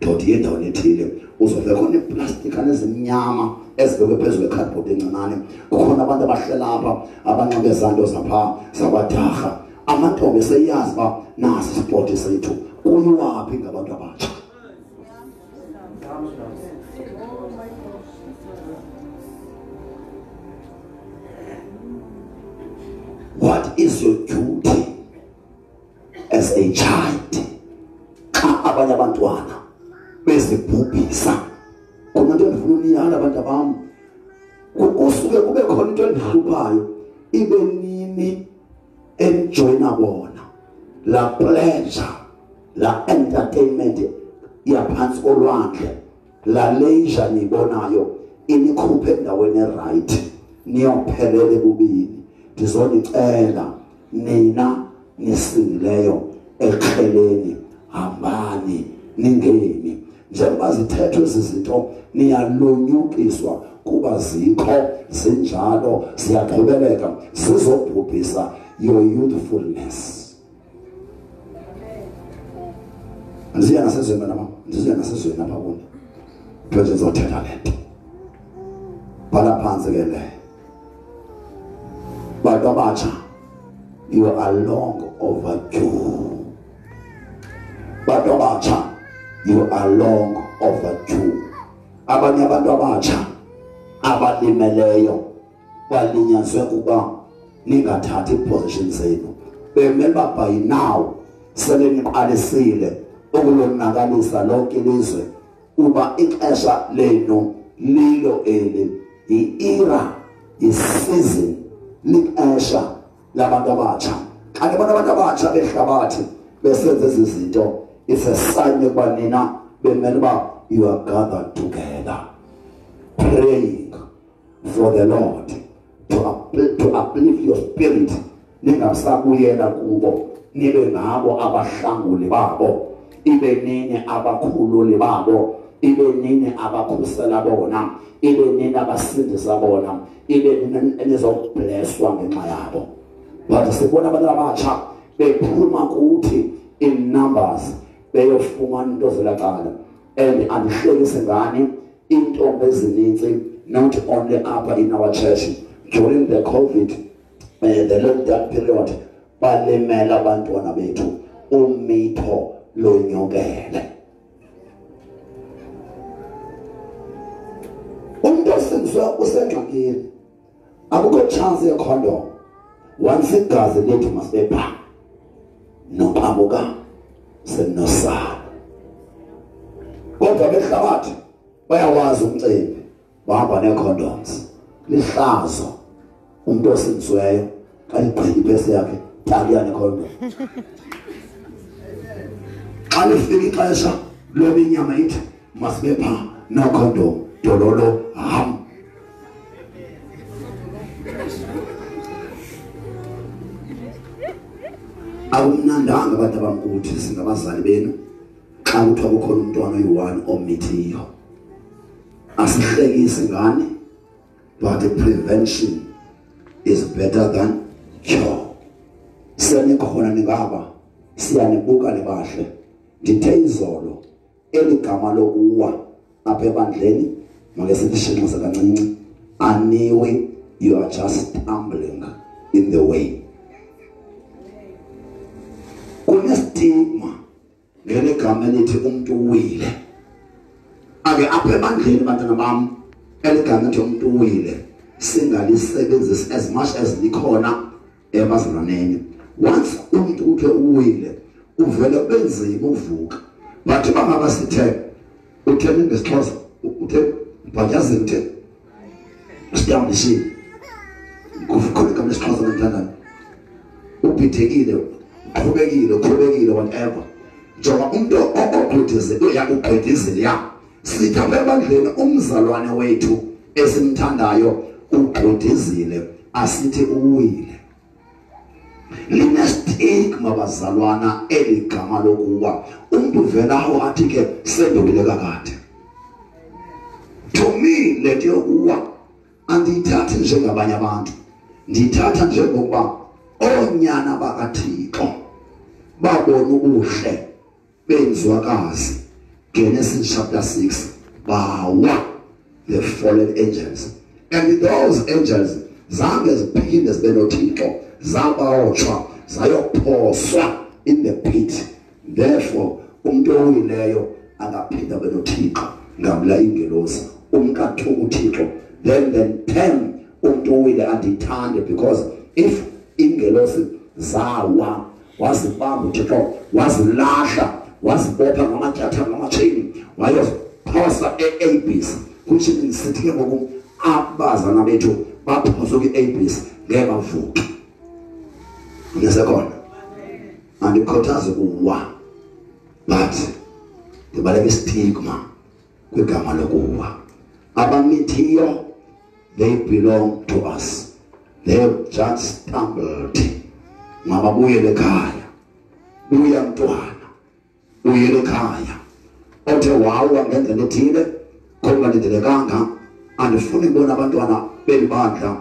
muffins dot yendaweni ethile. Uzofe khona iiplastikana ezimnyama ezibekwe phezu kwekhadibhodi encinane. Kukhona abantu abahlela apha abanxibe zanto zaphaa zakwadarha amantombi seyazi uba nasi isipoti sethu. Kuyiwaphi ngabantu abatsha? What is your duty as a child? Xa abanye abantwana bezibhubhisa khona into endifuna uniyala abantu bam kusuke kube khona into endihluphayo ibe nini enjoyina bona la pleasure la entertainment yaphantsi kolwandle la leisure niyibonayo inikhuphe endaweni right niyophelele bubini ndizonicela nina nisindileyo exheleni hambani ningeni njengoba zithethwe ezi zinto niyalonyukiswa kuba zikho zinjalo ziyaqhubeleka zizobhubhisa your youthfulness. Ndiziya nasezweni nama ndiziya nasezweni apha kuni. Pheze ndizothetha le nto. Bhala phantsi ke le. Bantu abatsha you are long overdue. Bantu abatsha you are long overdue. Abanye abantu abatsha abalimeleyo balinyazwe kuba ningathathi iposition zenu. Bemele uba by now sele niqalisile ukulonakalisa lonke ilizwe uba ixesha lenu lilo eli yi-era yi-season lixesha labantu abatsha. Xa nibona abantu abatsha behlabathi besenza ezi zinto it's a sign yokuba nina. Bemele uba you are gathered together. Praying for the lord to, up, to uplift your spirit. Ningasabuyela kubo. Nibe ngabo abahlanguli babo. Ibe nini abakhululi babo. Ibe nini abakhusela bona. Ibe nini abasindisa bona. Ibe nini enizoblesswa ngenxa yabo. But sibona abantu abatsha bephuma kuthi in numbers beyofumana into zelakala and andihlekise ngani iintombi ezininzi not only apha in our church during the covid uh, the lockdown period balimela abantwana bethu. Umitho lonyokele umuntu osindiswe usengxakini akukho chance yecondom. Once igazi lethu masibe pha noqhamuka. Senosana kodwa behlabathi bayawazi umcimbi bahamba necondoms lihlazo. Umuntu osindisweyo xa ligqina ibhesi yakhe taliyane condom xa lifika ixesha loba inyama ithi masibe pha no condom dololo ham. Akumnandanga abantu abamkuthi singabazali benu. Xa kuthiwa kukhona umntwana oyi-one omithiyo asihlekise ingane but prevention is better than cure. Senikhona ningaba siyanibuka libahle ndithe izolo eligama lokuwa apha ebandleni make silishinqise kancinci aniwe you are just stumbling in the way. Kunestigma ngeligama elithi umuntu uwile. Ake apha ebandleni bantwana bami eligama elithi umuntu uwile singalisebenzisi as much as likhona ebazalwaneni once umuntu uthe uwile uvele benzima uvuka but bangaba sithe utheni ngesixhosa uthe bhanyazini uthe siyamlishile kukhona igama lesixhosa ngithandayo ubhidekile uqhubekile uqhubekile whatever. Njengoba umuntu ogqidizile uyakugqidizile ya. Sithi apha ebandleni umzalwane wethu esimthandayo ugqidizile asithi uwile. Linestigma bazalwana eligama lokuwa. Umuntu velawo athi ke sendowile kakade. To me lento yokuwa andiyithathi njengabanye abantu. Ndiyithatha njengokuba onyana bakathixo babona ubuhle benzwakazi. Genesis chapter 6 bawa the fallen angels. And those angels zange ziphinde zibe nothixo zabawotshwa zayophoswa in the pit. Therefore umuntu owileyo angaphinda abe nothixo ngamla ingelosi. Umuntu athuka uthixo then then term umuntu owile andithande because if ingelosi zawa wazibamba uthixo wazilahla wazibopha ngamatyatha ngamachain wayoziphosa e-abs which means sithi ke ngoku abazana bethu baphoswa kwi-abs ngeke bavuke ngesekhona? Andikhuthazi kuwa but ndibaleka istigma kwigama lokuwa. Abamithiyo they belong to us. They just stumbled. Mababuyele ekhaya buya mntwana. Buyele ekhaya othe wawa ngendlela ethile kongalindelekanga andifuni kubona abantwana belibandla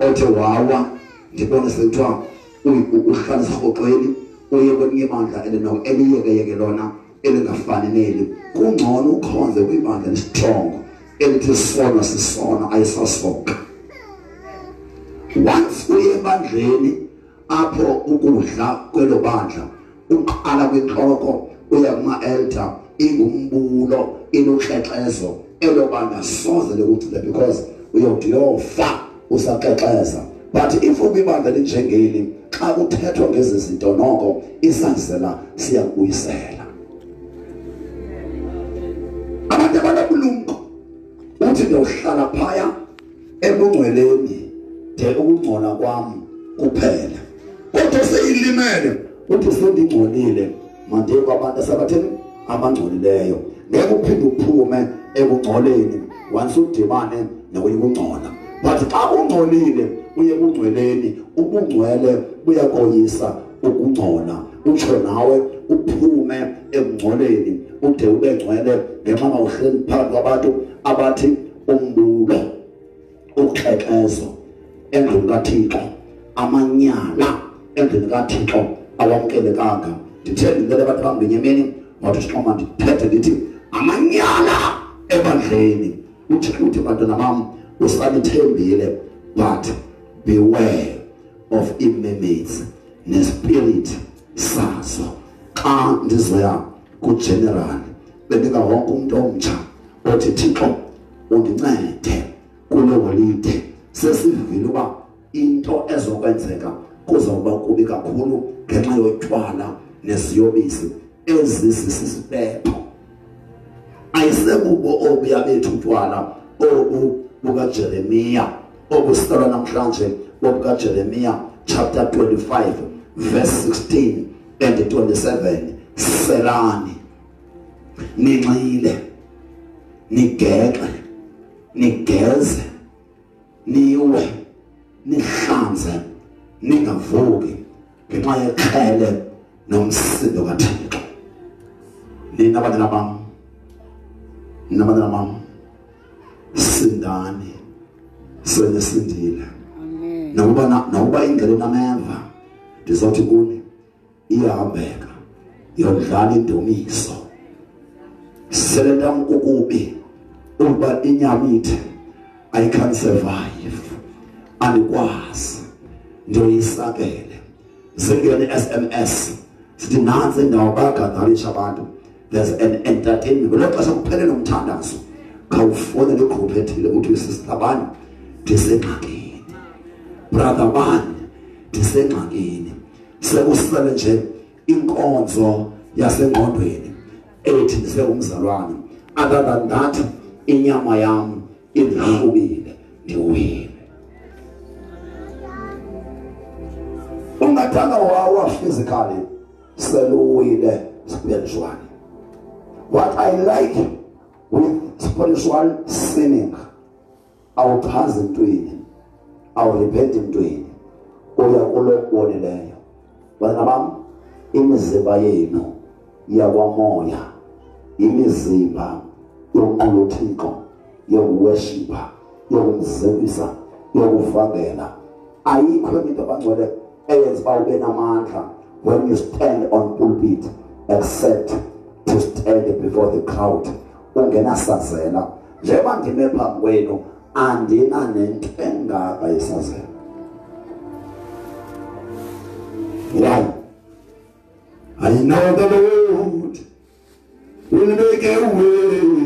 othe wawa. Ndibone sekuthiwa uhlala esirhoxweni uye kwelinye ibandla eliyekeyeke lona elingafani neli. Kungcono ukhonze kwibandla lesitrongo elithi sona sisona ayisasoka. Once uye ebandleni apho ukudla kwelo bandla uqala kwinhloko uya kuma-elder ingumbulo iluxexezo elo bandla soze likucile because uyothi yofa usaxexeza but if ukwibandla linjengeli xa kuthethwa ngezi zinto noko isazela siyakubuyisela. Abantu abanobulumko uthi ndohlala phaya ebungcweleni de ukungcola kwami kuphela. Kodwa seyilimele uthi sendingcolile manje kwabantu asabatheni abangcolileyo. Ngeke uphinde uphume ekungcoleni. Once udibane nokuyikungcola but xa ungcolile uye kungcweleni ubungcwele buyakoyisa ukungcola. Utsho nawe uphume ekungcoleni ude ube ngcwele ngemama uhleli phakathi kwabantu abathi umbulo uxhekezo endlini kaThixo amanyala endlini kaThixo awamkelekanga ndithe ndilele abantu bangenyemeni wathi sixoma ndithethe ndithi amanyala ebandleni. Uthi uthi bantwana bam usanithembile but beware of imemates nespirit sazo xa ndizoya kugeneral bendika wonke umuntu omtsha othi thixo undincede kule holide. Sesivile uba into ezokwenzeka kuzawuba kubi kakhulu ngenxa yotywala neziyobisi ezisisisibepho. Ayisekubo obuya bethu utywala obu bukaJeremiya obusitala namhlanje obukaJeremiya chapter 25 verse 16 and 27 selani ninxile nigexe nigeze. Niwe nihlanze ningavuki ngenxa yexhele nomsindo kaThixo. Nina abantwana bam nina abantwana bam sindani senesindile Amen. nokuba nokuba indlela nameva ndizothi kuni iyahambeka yodlala indumiso selentam kukubi ukuba inyamithi i can survive. Andikwazi ndiyoyisakele sengene i-sms sithi nantsi indawo bayagadalisha abantu. There's an entertainment. Ngelo xesha kuphelele umthandazo khawufonele igruphu ethile uthi sister bani? Ndisengxakini. Brother bani? Ndisengxakini. Sekusele nje inkonzo yasengqondweni. Ethi ndisengumzalwane. Other than that inyama yam indlahubile ndiwile ungathanga wawa physically seluwile spiritually. What i like with spiritual sinning awuchazi ntweni awurepenti mntweni uya kulo kubonileyo bana bam imizimba yenu yakwamoya imizimba yokuqula uthixo yokuweshipa yokumzekisa yokufakela ayikho into abangcwele eyenza uba ube namandla when you stand on pulpit except to stand before the crowd. Ungenasazela. Njengoba ndime phambi kwenu andina nento engaka yesazela why I know the Lord will make a way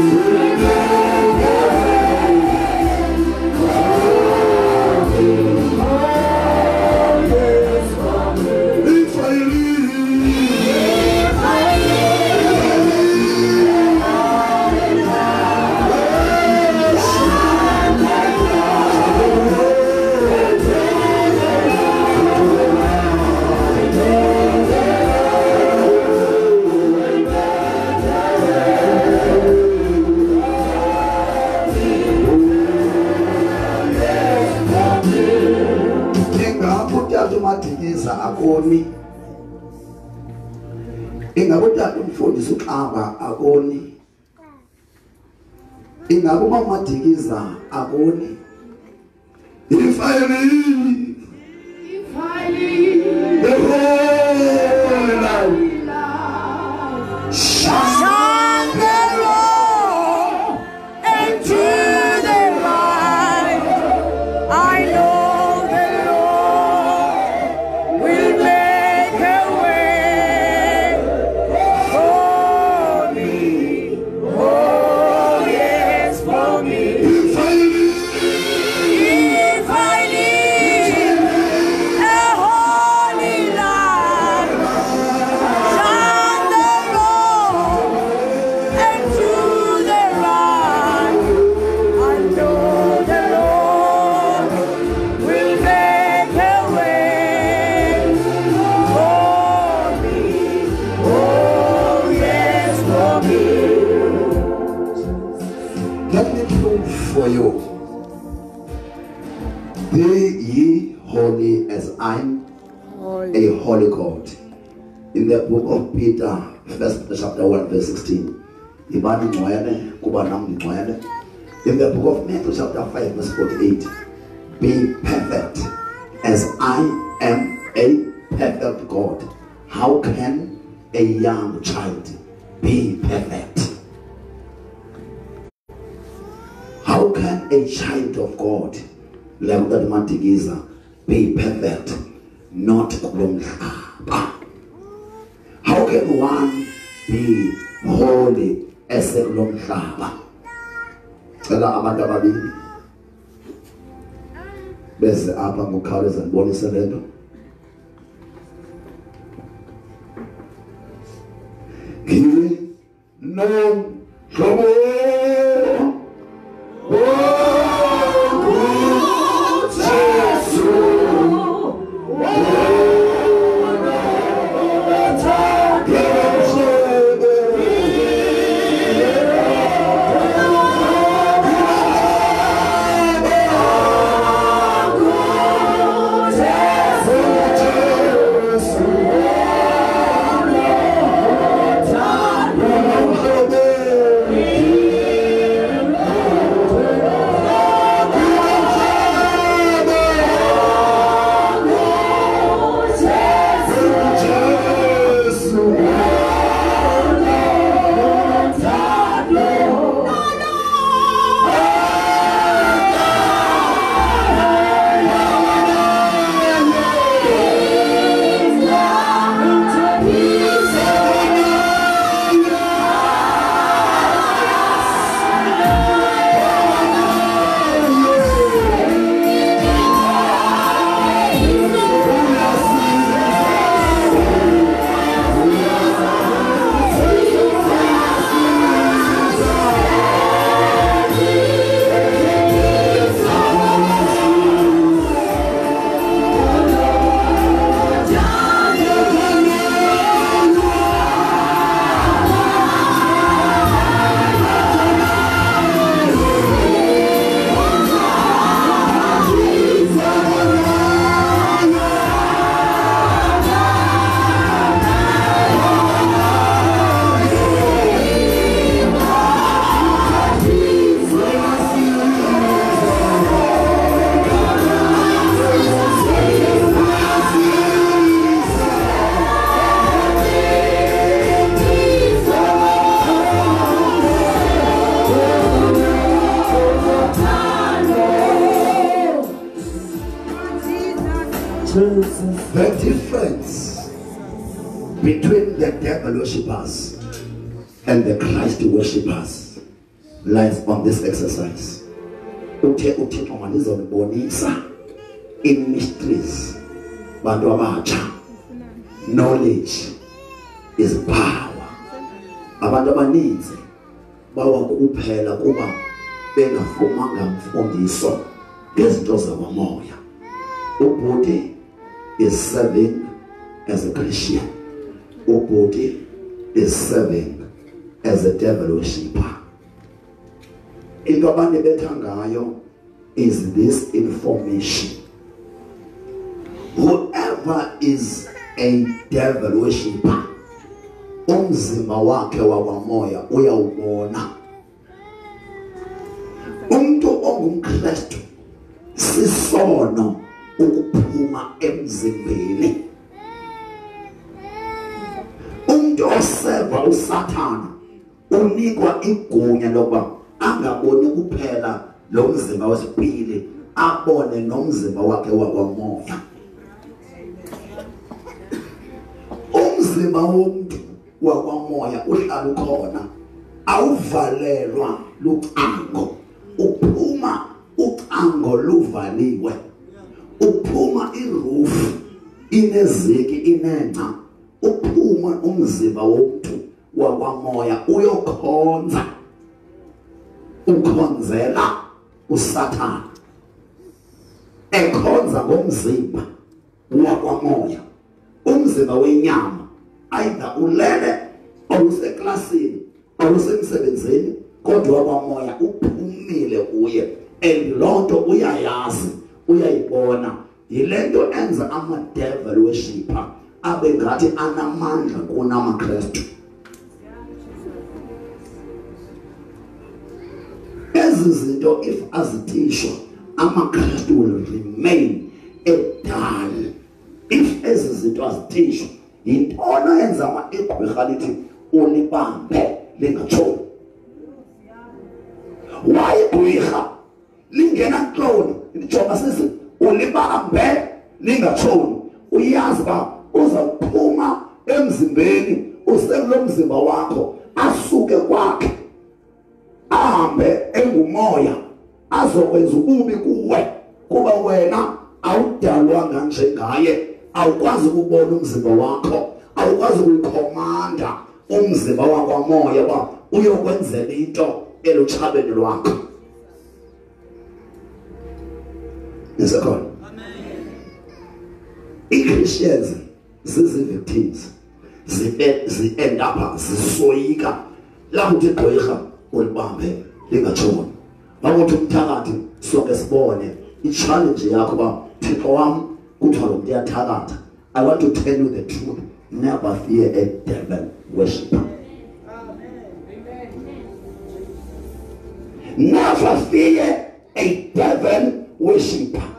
if ingabe uma umadikiza akoni. Nomhlobo The mfundiso ngezinto zakwamoya ubhuti is serving as a Christian. Ubodi is serving as a devil worshipper. Into abanye betha ngayo is this information. Whoever is a devil worshipper umzimba wakhe wakwamoya uyawubona sisono ukuphuma emzimbeni. Umuntu oseva usathana unikwa igunya lokuba angaboni kuphela lo mzimba wesibili abone nomzimba wakhe wakwamoya. Umzimba womuntu wakwamoya uhlala ukhona awuvalelwa lucango uphuma ucango luvaliwe uphuma iroof ineziki inenca uphuma umzimba womuntu wakwamoya uyokhonza. Ukhonzela usathana ekhonza ngomzimba wakwamoya umzimba wenyama either ulele awuseklasini awusemsebenzini kodwa wakwamoya uphumile kuye. And lonto uyayazi uyayibona. Yilento enza ama devil worshipper abe ngathi anamandla kunamaKristu. Ezi zinto if azitishwa amaKristu will remain edal if ezi zinto azitishwa yintona yenza ama igqwirha lithi ulibambe lingatshoni wayigqwirha lingena ntloni lijonga sisi ulibambe lingatshoni. Uyazi ba uzaphuma emzimbeni usekulo mzimba wakho asuke kwakhe ahambe engumoya azokwenza ububi kuwe kuba wena awudalwanga njengaye. Awukwazi ukubona umzimba wakho awukwazi ukuyikhomanda umzimba wakwamoya ba uyokwenzela into elutshabeni lwakho. Nisekhona i-christians zizi-victims zi-end up zisoyika. Lakuthi gqirha ulibambe lingatshoni bakuthi umthakathi sonke sibone i-challenge yakho uba thixo wam kuthiwa lo muntu uyathakatha. I want to tell you the truth. Never fear a devil worshipper. Never fear a devil worshipper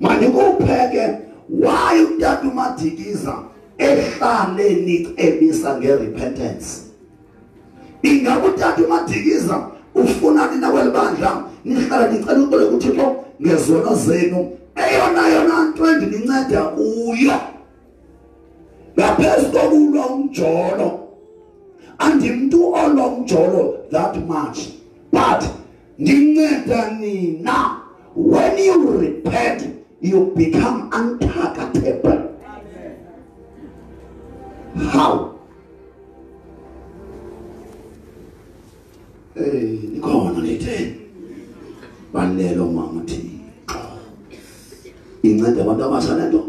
mandikupheke why utata umadikiza ehlale nicebisa nge-repentance? Ingabe utata umadikiza ufuna nina kwelibandla nihlala nicela ucele kuthixo ngezono zenu. Eyona yona nto endininceda kuyo ngaphezu kokulwa umjolo andimntu olwa umjolo that much but ndinceda nina. When you repent you become untargetable. How? Eh ikhona letheni balelo mama Thixo inceda abantu abasha lento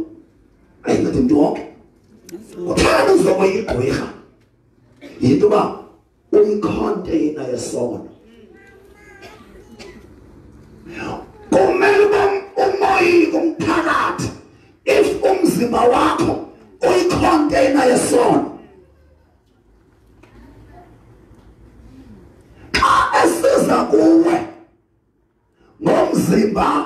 ayincede umuntu wonke. Uthanda uzoba igqwirha. Yinto ba uyicontainer yesono kumele uba umoyika umphakathi if umzimba wakho uyicontainer yesono xa esiza kuwe ngomzimba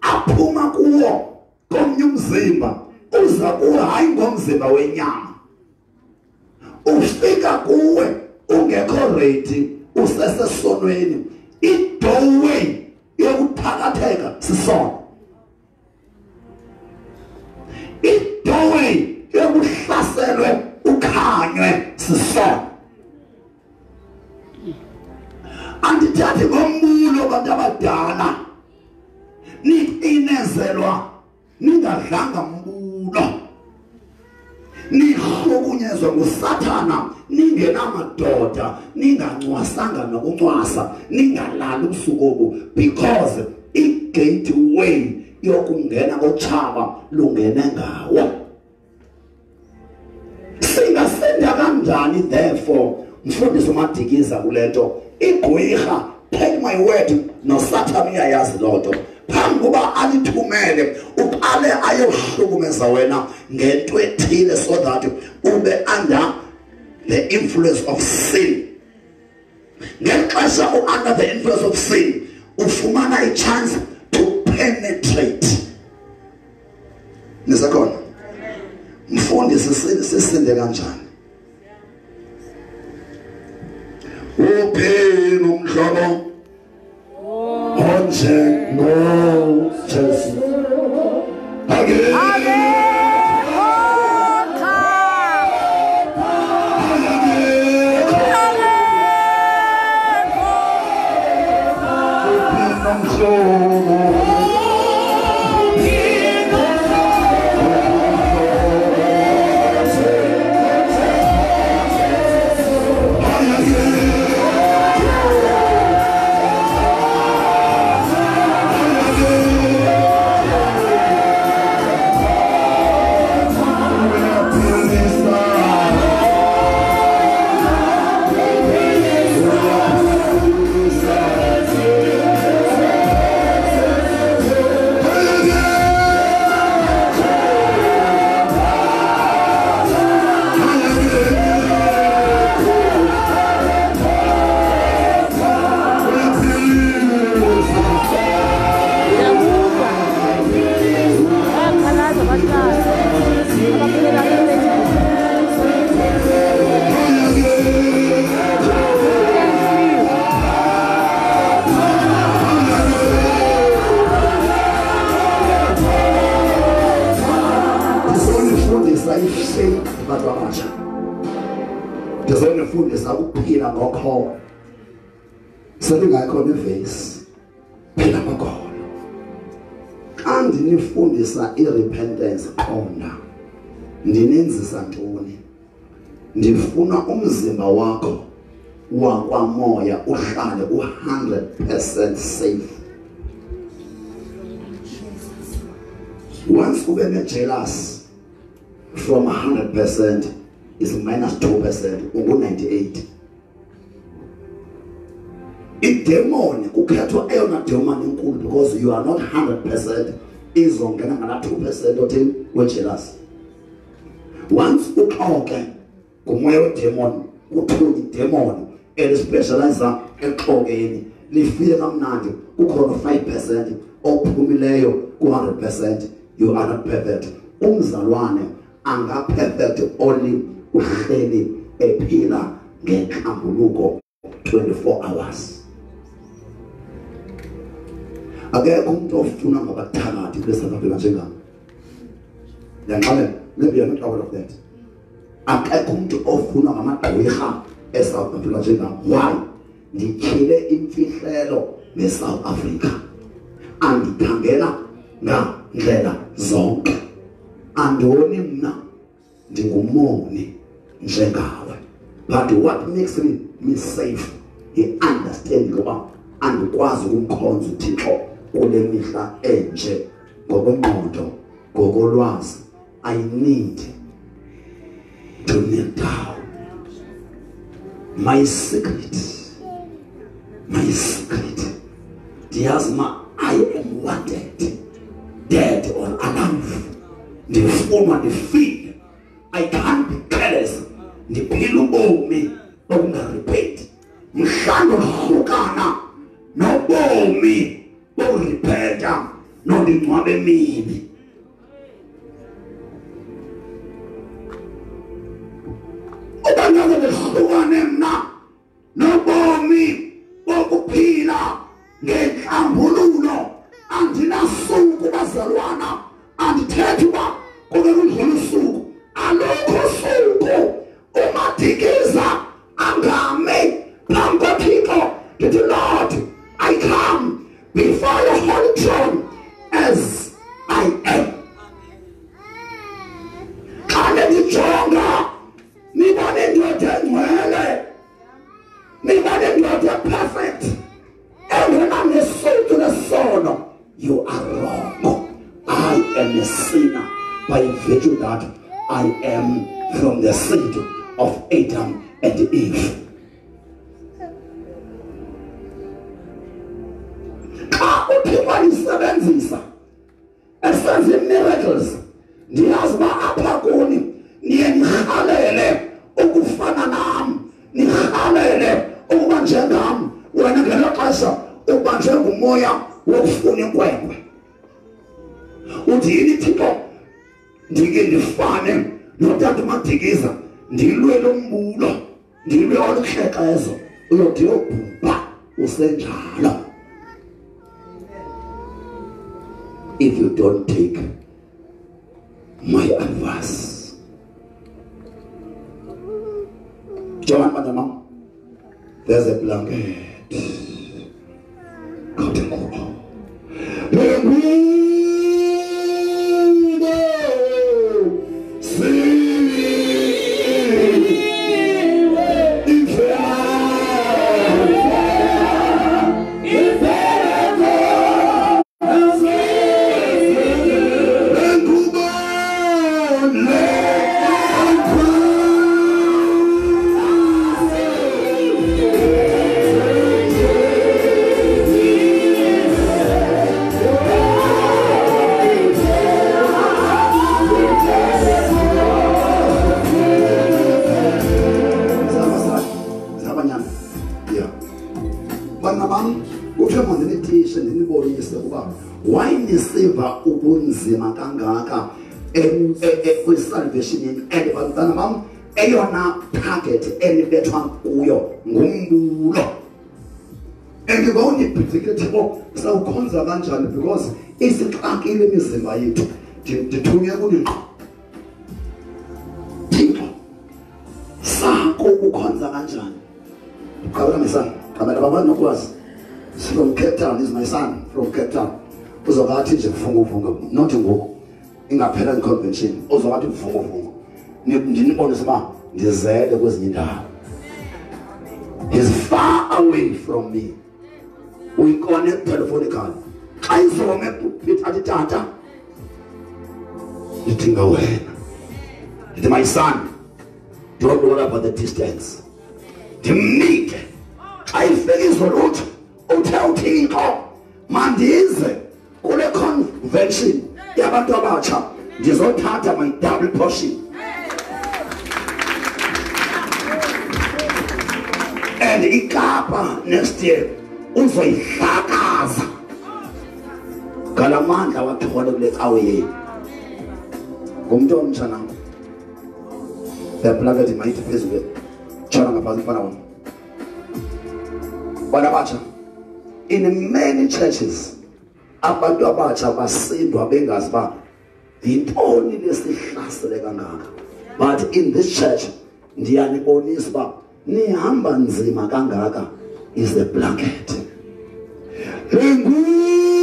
aphuma kuwo komnye umzimba uza kuwe hayi ngomzimba wenyama. Ufika kuwe ungekho ready usesesonweni i-doorway yokuthakatheka sisono. Sisono andithathi ngombulo abantu abadala. Niqinezelwa ningadlanga mbulo. Nihlukunyezwa ngusathana ningenamadoda ningancwasanga nokuncwasa ningalali ubusuku obu because i-gateway yokungena kotshaba lungene ngawo. Kanjani therefore mfundisi umadikiza kule nto igqwirha take my word nosathane uyayazi loo nto. Phambi kuba alithumele uqale ayohlukumeza wena ngento ethile so that ube under the influence of sin. Ngexesha u-under the influence of sin ufumana i-chance to penetrate. Nisekhona? Mfundisi sisinde kanjani? Lifile kamnandi kukhona 5% ophumileyo ku-100% you are not perfect. Umzalwane angaperfect only uhleli ephila ngenhlambuluko 24 hours. Akekho umuntu ofuna ngabathakathi kule South Africa njengami yanxalela maybe you're not aware of that. Akekho umuntu ofuna ngamagqwirha eSouth Africa njengami why? Ndityhile imfihlelo neSouth Africa. Andikhangela ngandlela zonke. Andoni mna ndingumoni njengawe. But what makes me me safe he understand ngoba andikwazi ukumkhonza uThixo kule mihla enje. Ngokwengqondo ngokolwazi i need to kneel down my secret. my spirit. The asthma, I am wanted, dead or alive. The woman, the field, I can't be careless. The pillow bomi, ungaripeti. Mshandohlukana nobomi boripeta nolingcwabe the Ubanyake oh, ndihlukane now. Vunguvungu ndinibone sema ndizele kwezinye indawo he's far away from me. Uyiconnect telephonically xa izome pulpit athi tata ndidinga wena. Ndithi my son don't worry about the distance. Ndimnike. Xa ifika izolutsho uthe uthixo mandize kule convention yabantu abatsha ndizothatha my double portion. And ikapa next year uzoyihlakaza ngalamandla wathole kule cawe yenu ngumntu omtsha nam. Uyaplakethi mayithi phezulu tshona ngaphantsi mfana wam bana batsha in many churches abantu abatsha basindwa bengazi uba yintoni lesihlasele kangaka. But in this church ndiyanibonisa uba nihamba nzima kangaka is the blanket ingubo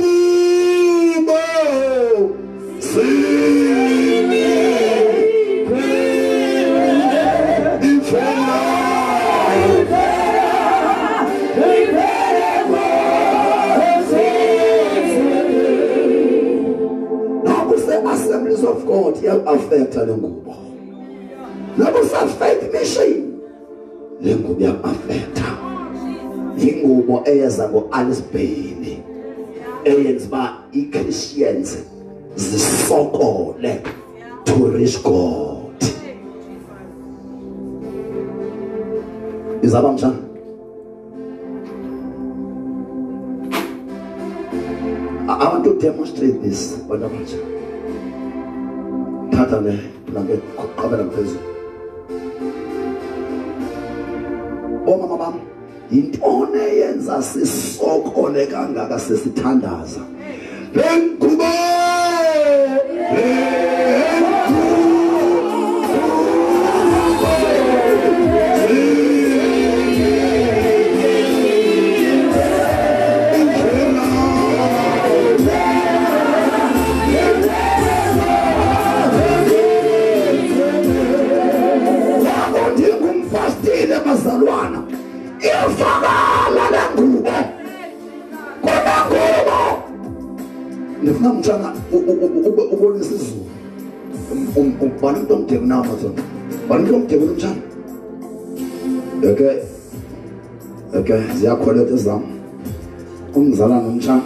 God iya-affecta le ngubo noba usa-faith mission. Le ngubo iya-affecta yingubo eyeza ngo-alice bailey eyenza uba i-christians zisokole to reach god. Izaba mtshana I want to demonstrate this bantu abatsha thatha le blanket qabela phezulu omama bam yintoni eyenza sisokole kangaka sesithandaza le ngubo ndifuna mtshana ubonisa izulu bani umntu omdebe nawo mazona bani umntu omdebe nomtshana eke eke ziyakholeta ezam umzalana nomtshana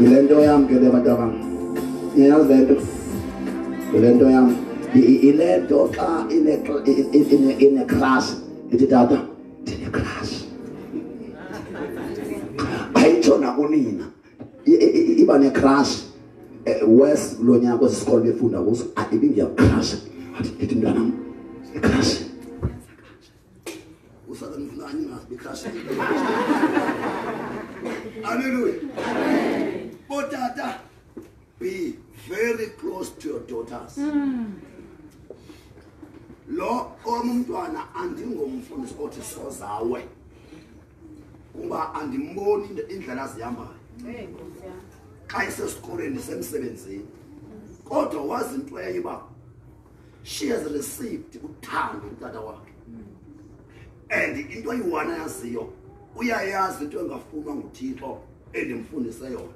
yile nto yam ke le bantu abam iyayazi le nto yile nto yam ile nto xa ine- i- i- ine- ine-crush ithi tata ndine-crush ayitsho nakunina I- i- i- iba ne-crush um wes lo nyaka kwesi sikolo befunda kuso ibingiyacrush athi ndithi mntanam icrush Hallelujah. But Tata, be very close to your daughters. Lo omntwana andingomfundisi othi sozawe. Kuba andimboni ind- indlela azihambayo xa isesikolweni ndisemsebenzini kodwa wazi into enye uba she has received uthando utata wakhe. And into ayi-one ayaziyo uyayazi into engafunwa nguthixo endimfundise yona.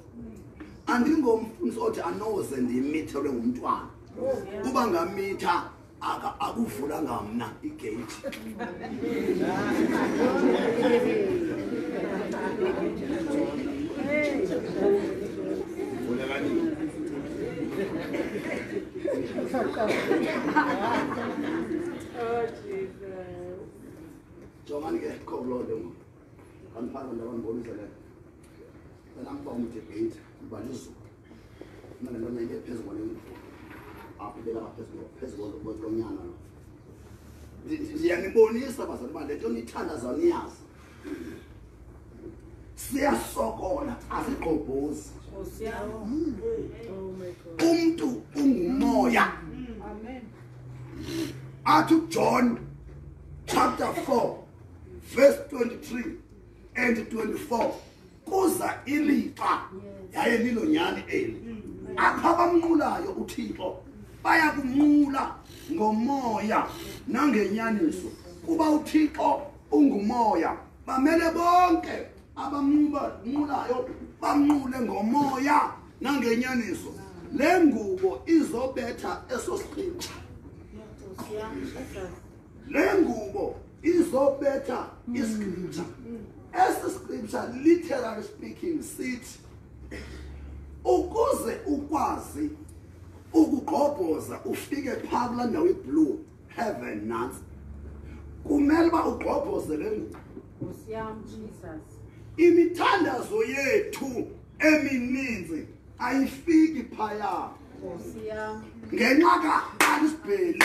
Andingomfundisi othi anoze ndimithelwe ngumntwana. Uba ngamitha aka- akuvulanga mna igeyithi jongani ke kokuloo nto ngoku. Kandiphaka abantu abandibonisa leyo kanamkuba umdebeyithi ndiba lizulu mna le nto nayibephezu kwale mfuno ibeka phezu Ndi- ndiyanibonisa bazali uba le nto nithandaza niyazi siyasokola asigqobhozi umntu ungumoya. Athi uJohn chapter 4 verse 23 and 24 kuza ilixa yaye lilo nyani eli apha abamnqulayo uthixo baya kumnqula ngomoya nangenyaniso. Kuba uthixo ungumoya. Bamele bonke abamnqulayo bamnqule ngomoya nangenyaniso. Le ngubo izobetha eso scripture le ngubo izobetha iscripture esi scripture literally speaking sithi ukuze ukwazi ukugqobhoza ufike phaa kulaa ndawo iblue heaven nantsi kumele uba ugqobhoze le Jesus. imithandazo yethu emininzi ayifiki phaya. Ngenxa kaalisbheli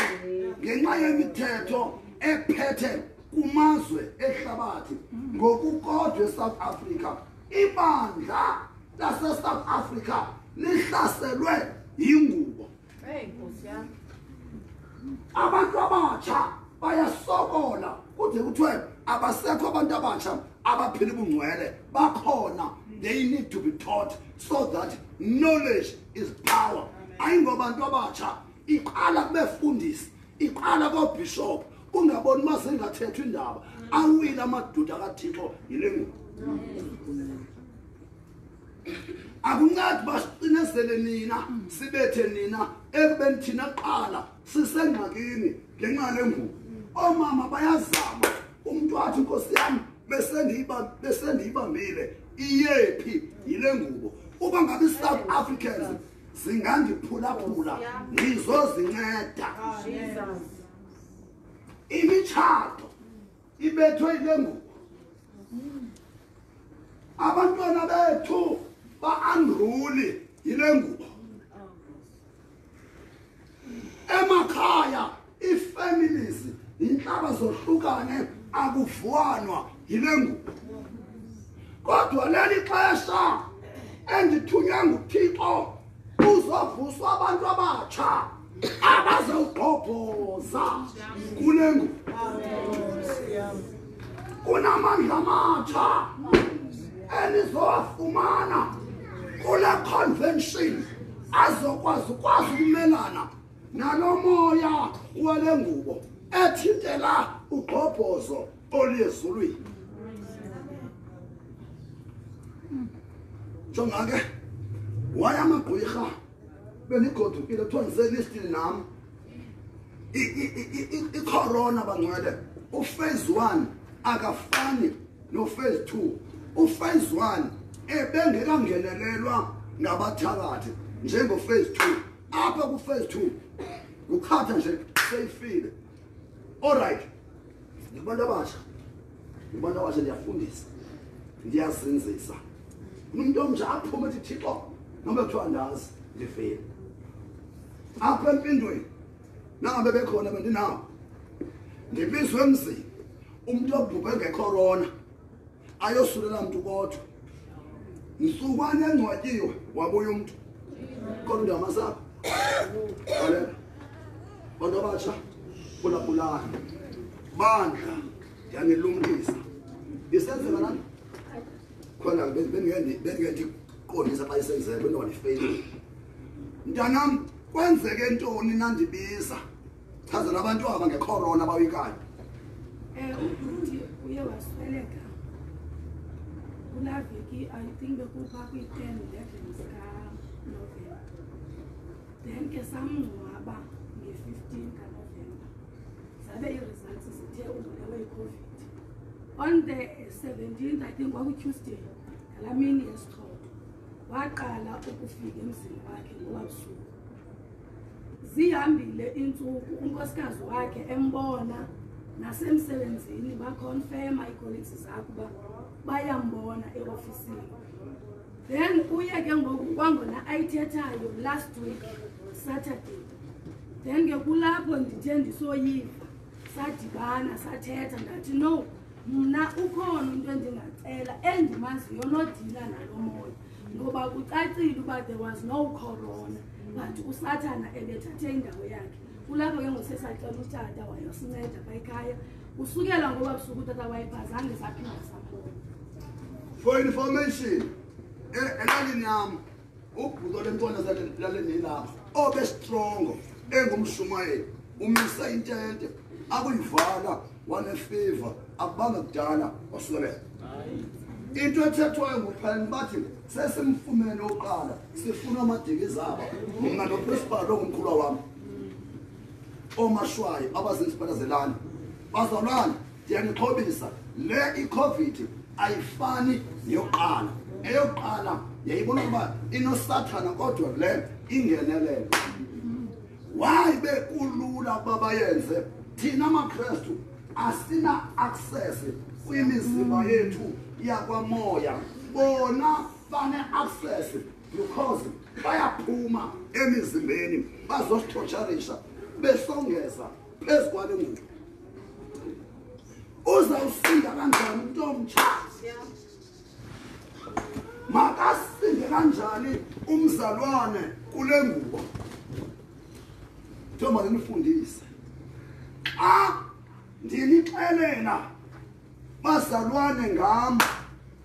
ngenxa yemithetho ephethe kumazwe ehlabathi ngokukodwa eSouth Africa ibandla laseSouth Africa lihlaselwe yingubo. Abantu abatsha bayasokola. Kude kuthiwe abasekho abantu abatsha abaphila ubungcwele bakhona. They need to be taught so that knowledge is power. Ayingobantu abatsha iqala kubefundisi iqala koobhishop ungaboni uma zingathethwa indaba. Awile amadoda kathixo yile ngubo akuncedi basicinezele nina sibethe nina ekubeni thina kuqala sisengxakini ngenxa yale ngubo oomama bayazama umntu athi nkosi yam besendiyiba- besendiyibambile iyephi yile ngubo? Uba ngabe i-south africans zingandiphulaphula ndizozinceda Jesus. imitshato ibethwe yile ngubo. Abantwana bethu ba-unruli yile ngubo emakhaya ii-families intlaba zohlukane akuvuanwa yile ngubo kodwa leli xesha endithunywe nguthixo uzovuswa abantu abatsha abazewugqobhoza kule ngubo kunamandla amatsha enizowafumana kule convention. Azokwazi ukwazi ukumelana nalo moya wale ngubo ethintela ugqobhozo oluyezulwini. Jonga ke waye amagqwirha benigodukile kuthiwa ndiselistini nam icorona bangcwele uphase one akafani nophase two. Uphase one ebengekangenelelwa ngabathakathi njengophase two. Apha kuphase two kukhatha nje seyifile. Allright ndibantu abasha ndibantu abasha ndiyafundisa ndiyazinzisa umuntu omtsha aphume ethi thixo noba kuthiwa ndazi ndifile. Apha empindweni nangabe bekhona bendinawo ndibizwe emzini umntu obhubhe ngecorona ayosulela mntu kodwa nsukwane engcwatyiwe wabuya umntu. Kodwa ndamasapho alela. Bantu abatsha bulabulana bandla ndiyanilumkisa isenzeka nani? Khona bendigendiqondisa xa isenzeka bento wandifeyile mntanam kwenzeke ntoni nandibiza chazela abantu aba ngecorona bayoyikayo Eh, uye wasweleka kulaa veki i think bekuba kwi-ten eleven zikanovemba then ke samngcwaba nge-fifteen kanovemba zabe ii-results zithe ubulewe yicovid. On the seventeenth i think kwakutuesday ngalaa mini yesithoba waqala ukufika emzini wakhe ngowabusuku. Zihambile iintsuku unkosikazi wakhe embona nasemsebenzini bakonfema ii-colleagues zakho uba bayambona eofisini. Then uye ke ngoku kwangona ayithethayo last week saturday. Then ke kulapho ndithe ndisoyiva sadibana sathetha ndathi no mna ukhona into endingacela endimaziyo nodila nalo moya. Ngoba kucacile uba there was no corona but usathana ebethathe indawo yakhe. Kulapho ke ngosesacela utata wayosinceda pha ekhaya usukela ngoba busuku utata wayebhazange saphinda sabona for information e- elalini yami ubhuto lentwana laleni lapha obestrongo engumshumayeli umisa intente akuyivala wanefiva akubanga kudala wasukelela into ethethwayo nguphani bathi sesimfumene oqala sifuna amadikizi abo mna noprincipal ongumkhulwa wami omashwayo abazinsipalazelane bazalwane ndiyanixhobisa le icovid ayifani neyokuqala. Eyokuqala yayibona ukuba inosathana kodwa le ingenelele why bekulula ukuba bayenze? Thina makrestu asina access kwimizimba yethu yakwamoya. Bona bane-access because bayaphuma emizimbeni bazosithotsharisha besongeza phezu kwale ngubo uzawusinda kanjani umntu omtsha makasinde kanjani umzalwane kule ngubo njengoba ndinifundise xa ndinixelela bazalwane ngam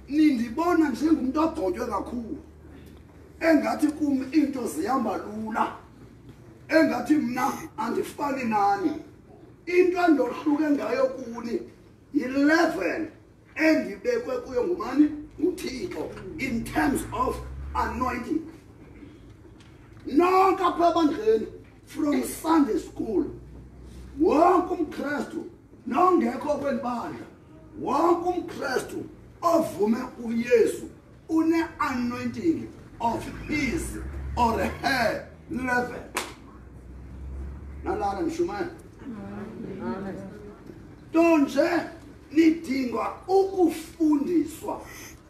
nindibona njengumntu ogcotywe kakhulu. Engathi kum into zihamba lula. Engathi mna andifani nani. Into endohluke ngayo kuni yi-level endibekwe kuyo ngumani nguthixo in terms of anointing. Nonke apha ebandleni from sunday school wonke umkrestu nongekho kweli bandla wonke umkrestu ovume uyesu une-anointing of his or her level. Nalana nishumayela nto nje nidinga ukufundiswa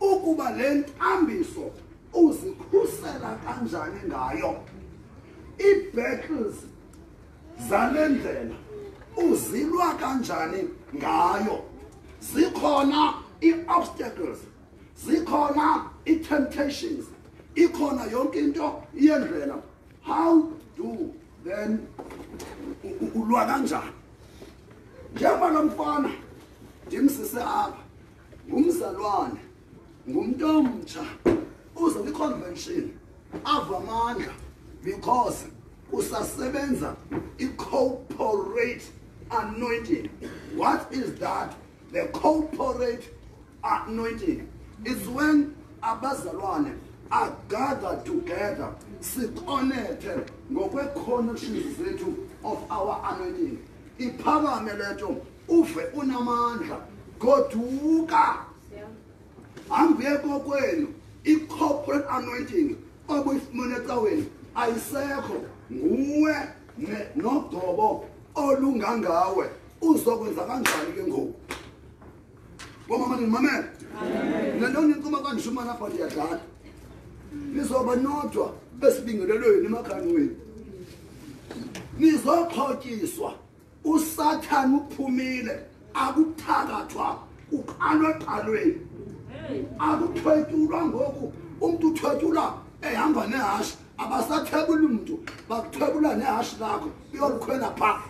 ukuba le ntambiso uzikhusela kanjani ngayo. Ii-battles zale ndlela uzilwa kanjani ngayo. Zikhona ii-obstacles zikhona ii-temptations ikhona yonke into yendlela. How do then ulwa kanjani? Njengoba lo mfana ndimsise apha ngumzalwane ngumntu omtsha uze kwi-convention ava amandla because usasebenza i-corporate anointing. What is that? The corporate anointing. Is when abazalwane are gathered together sikonethe ngokwe-connections zethu of our anointing. Iphakame le nto uve unamandla goduka hambuye kokwenu i-corporate anointing obuyifumene ecaweni ayisekho. Nguwe nodobo olungangawe. Uzokwenza kanjani ke ngoku? Bomama ndimamele le nto nincuma kandishuma lapha ndiyadlala. Nizoba nodwa besibingelelweni emakhani wenu. Nizoxhotyiswa. Usathane uphumile akuthakathwa uqalwa eqalweni akuthwetyulwa ngoku umntu uthwetyula ehamba nehashi. Abasathebuli mntu bakuthwebula nehashi lakho uyolukhwela phaa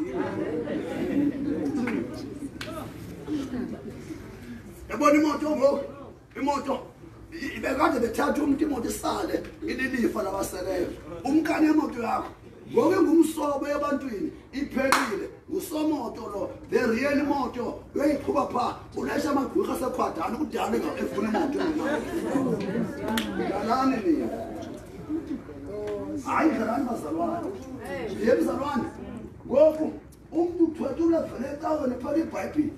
yabona imoto ngoku? Imoto. Bekade bethatha umntu imoto isale ililifa labaseleyo. Umkani emoto yakho ngoku ingumsobo ebantwini iphelile. Ngusomoto lo the real moto. Uyoyiqhuba phaa ulayisha amagwirha asekhwadana kudala efuna imoto dlalani nina hayi dlalani bazalwane. Ye mzalwane ngoku umntu uthwethula vele ecaweni ephethe ibhayibhile.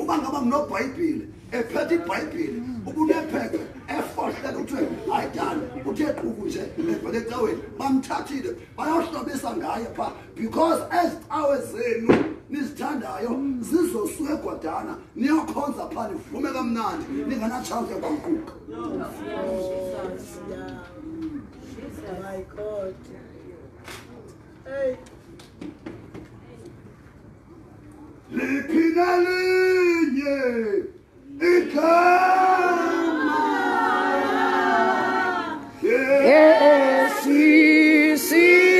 Uba ngaba nginobhayibhile ephethe ibhayibhile ubunephephe efohlela kuthiwe hayi dala uthe quku nje evele ecaweni bamthathile bayohlobisa ngaye phaa because ezi cawe zenu nizithandayo zizosuka egwadana niyokhonza phaa nivume kamnandi ninganatshawuze kwaquka My God. Hey. liphi nalinye Become. Yes, yes.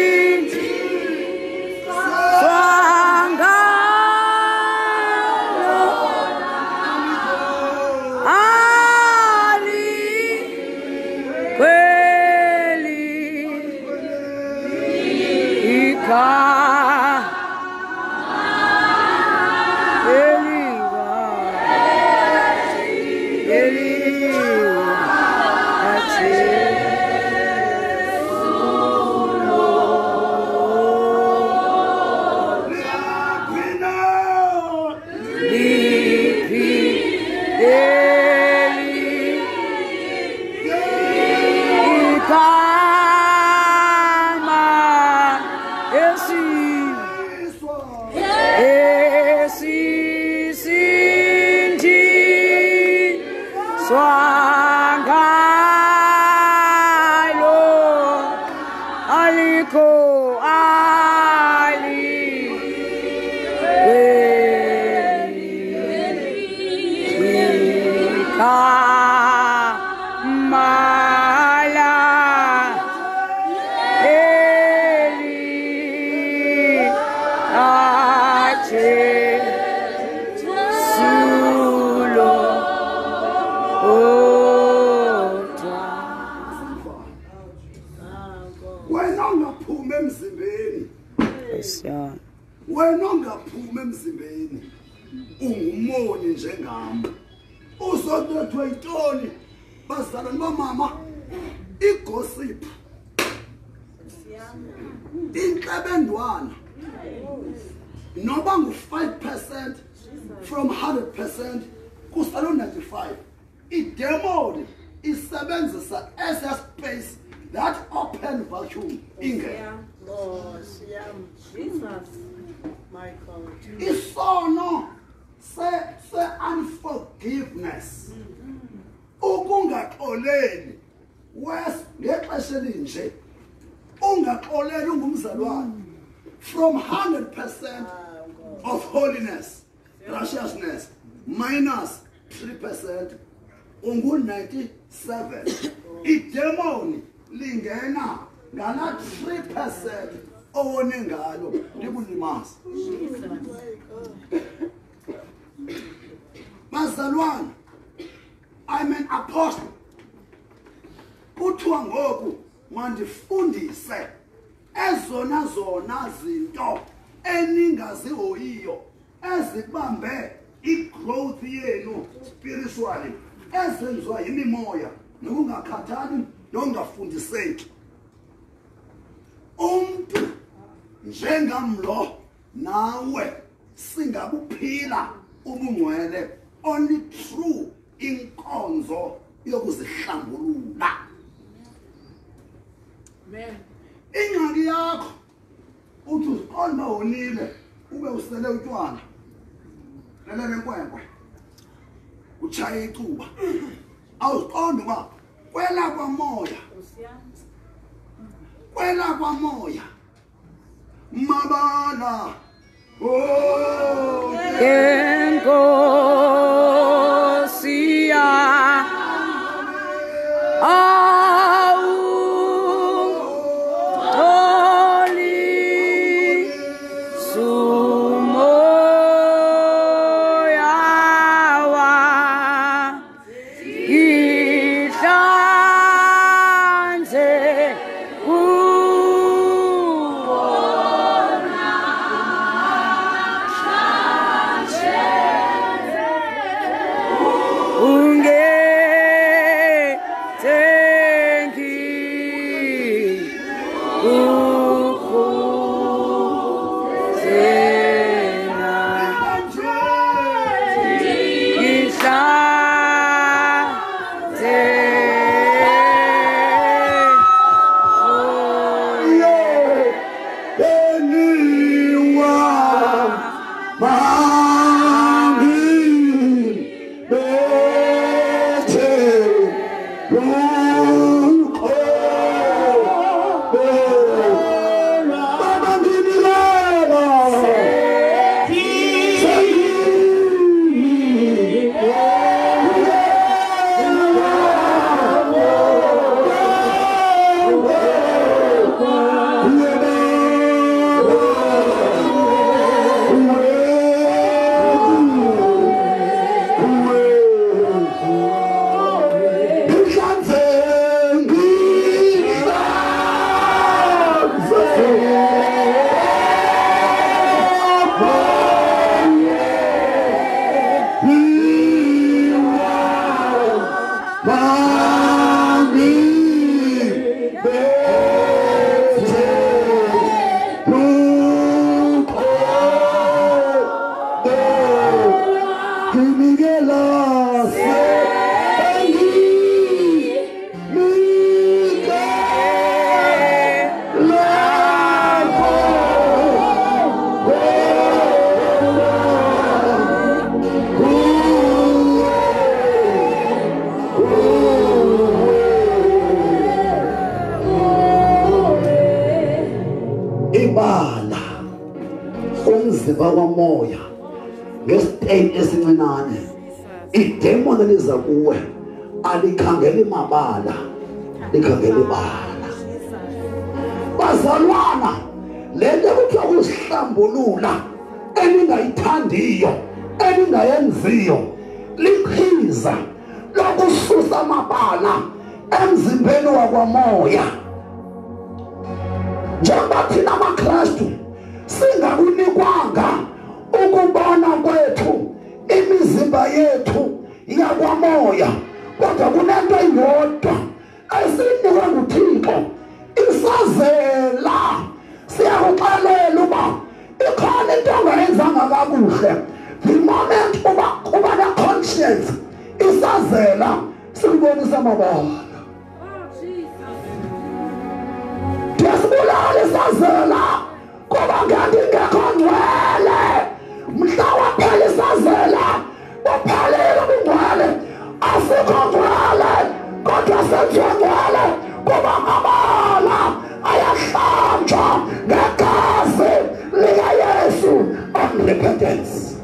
Repentance.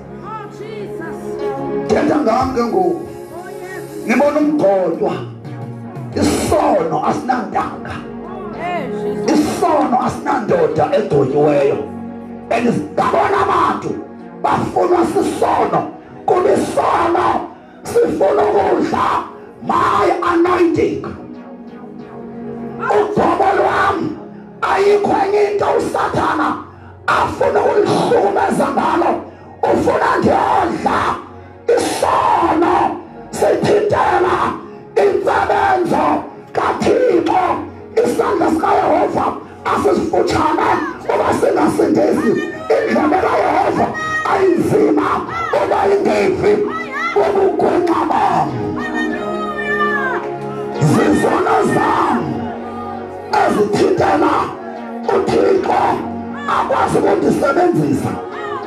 Thetha ngam ke ngoku. Ngibona umgodwa. Isono asinandanga isono asinandoda egconyiweyo and ngabona abantu. Bafunwa sisono. Kuba isono sifuna ukudla. My anointing. Ugobo lwam. Ayikho enye into usathana. Afuna ukulihlukumeza ngalo ufuna ndiyodla isono sithintela intsebenzo kathixo. Isandla sikayehova asisifutshane uba singasindisi. Indlebe kayehova ayinzima uba ingevi ubugwenxa bam. Zizono zam ezithintela uthixo. Akwazi ukundisebenzisa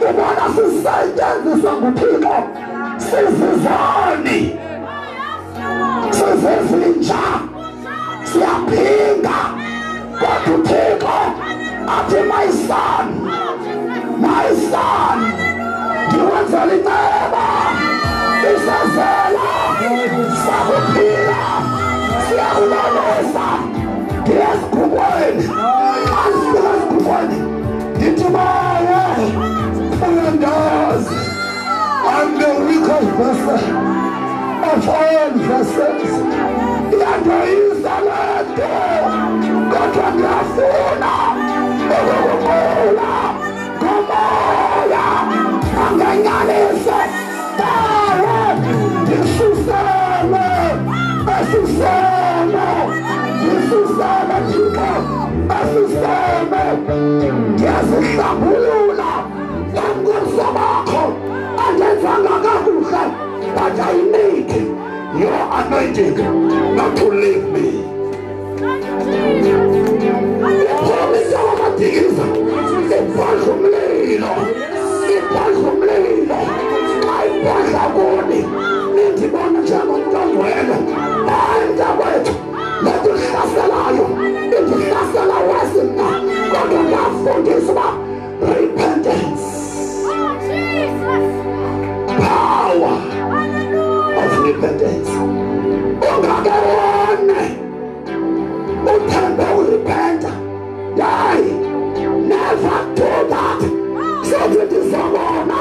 ubona sisetyenziswa nguthixo sizizoni sizizinja. Siyaphinga kodwa uthixo athi my son my son ndiwenzela inceba. Isazela sakuphila. Siyakubalisa ndiyezigubweni xa into my life. and doors. I'm the weakest vessel of all vessels. Yandayisa lethu kodwa ndiyafuna ukukukhula ngomoya nangenyaniso tawe ndisusele esisele ndisusele thixo esusele ndiyazihlambulula phambi bakho andenzanga kakuhle but I need your anointing not to leave me. Iphomisa wamadikiza ibhodla umlilo ibhodla umlilo xa ibhodla kuni nindibona njengomntu ongcwele enda kwethu lento ihlaselayo indihlasela wesi mna kodwa ndiyafundisa uba repentance power of repentance ungakewone uthembe urepenta hayi never do that sothi ndizobona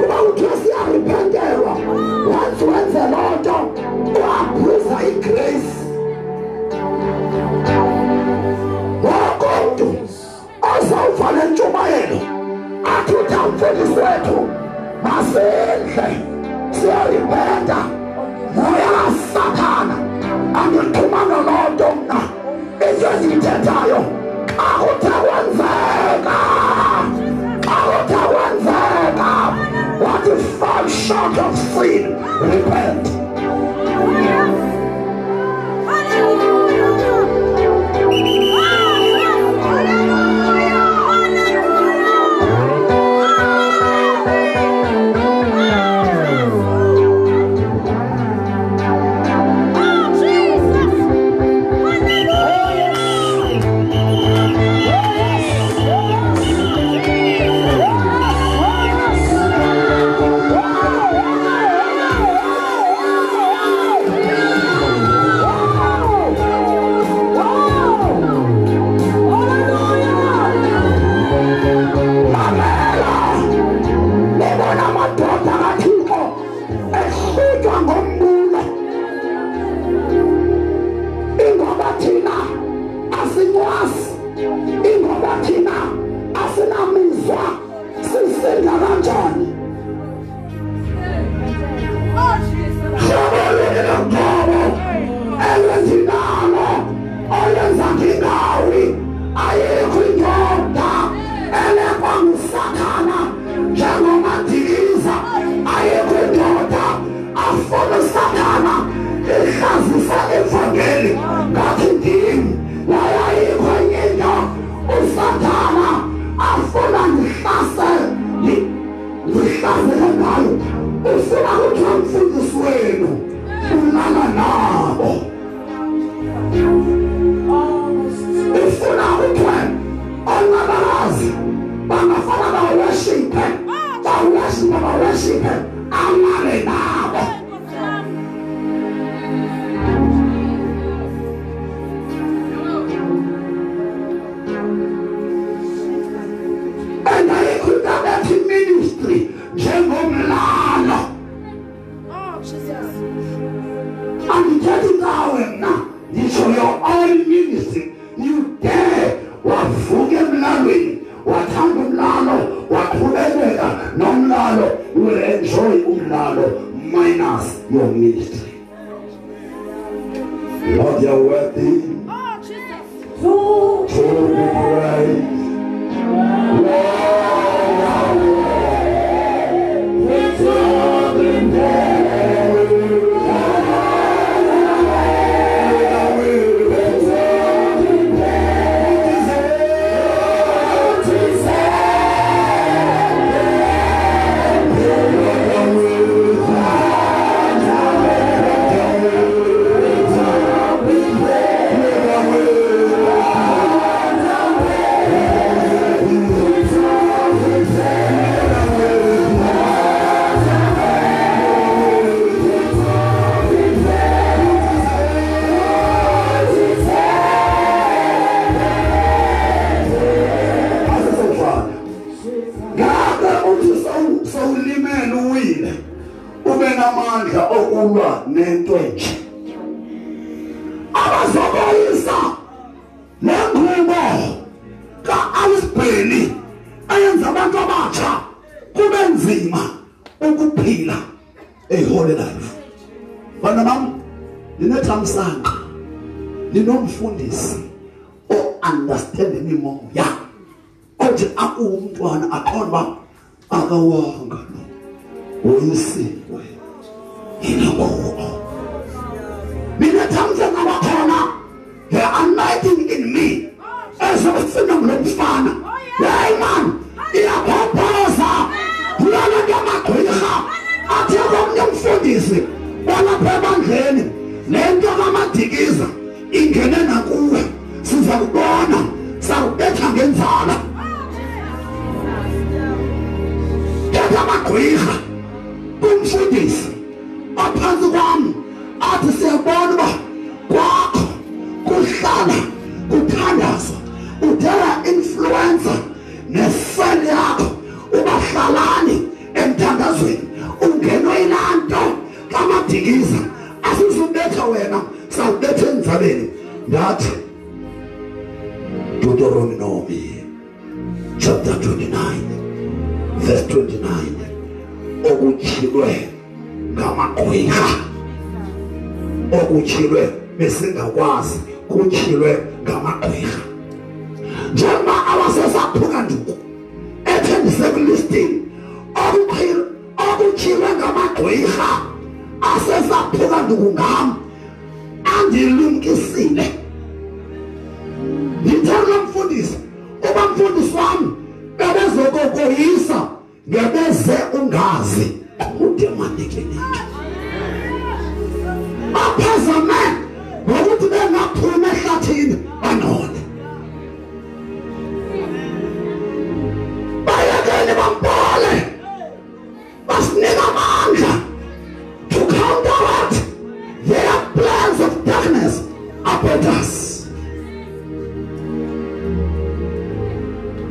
kuba kuthiwa siyarepentelwa once wenze loo nto uabhuza igrace ozawuva le ntshumayelo athi utamfundisi wethu masidle siyaripenta moya kasathana andithumanga loo nto mna. Into endiyithethayo xa kwenzeka xa kwenzeka what is fall short of sin repent mina thamsanqa bakhona the anointing in me. Ezofuna ngulo mfana hayi man iyaphophoza kulona nto yamagqwirha athi komnye umfundisi olapha ebandleni le nto kamadikiza ingene nakuwe. Siza kubona sakubetha ngenzala. Thetha amagqwirha kumfundisi. aphansi kwam athi siyabona uba kwakho kuhlala kuthandazwa udela influenza neseli yakho. Ubahlalani emthandazweni ungenwe yilaa nto kamadikiza. Asizubetha wena sawubetha enzaleni ndathi deuteronomy chapter 29 verse 29 okutyhilwe ngamagqwirha okutyhilwe besingakwazi kutyhilwe ngamagqwirha njengoba awasesaphuka nduku ethe ndisekulistini okutyhilwe ngamagqwirha asesaphuka nduku ngam andilumkisile ndithanda mfundisi uba mfundisi wami bebezokokoyisa ngebeze ungazi udemanikeninki baphazame ngokuthi bengaphuma ehlathini banone. Bayekele bambole basinika amandla. To counteract their plans of darkness about us.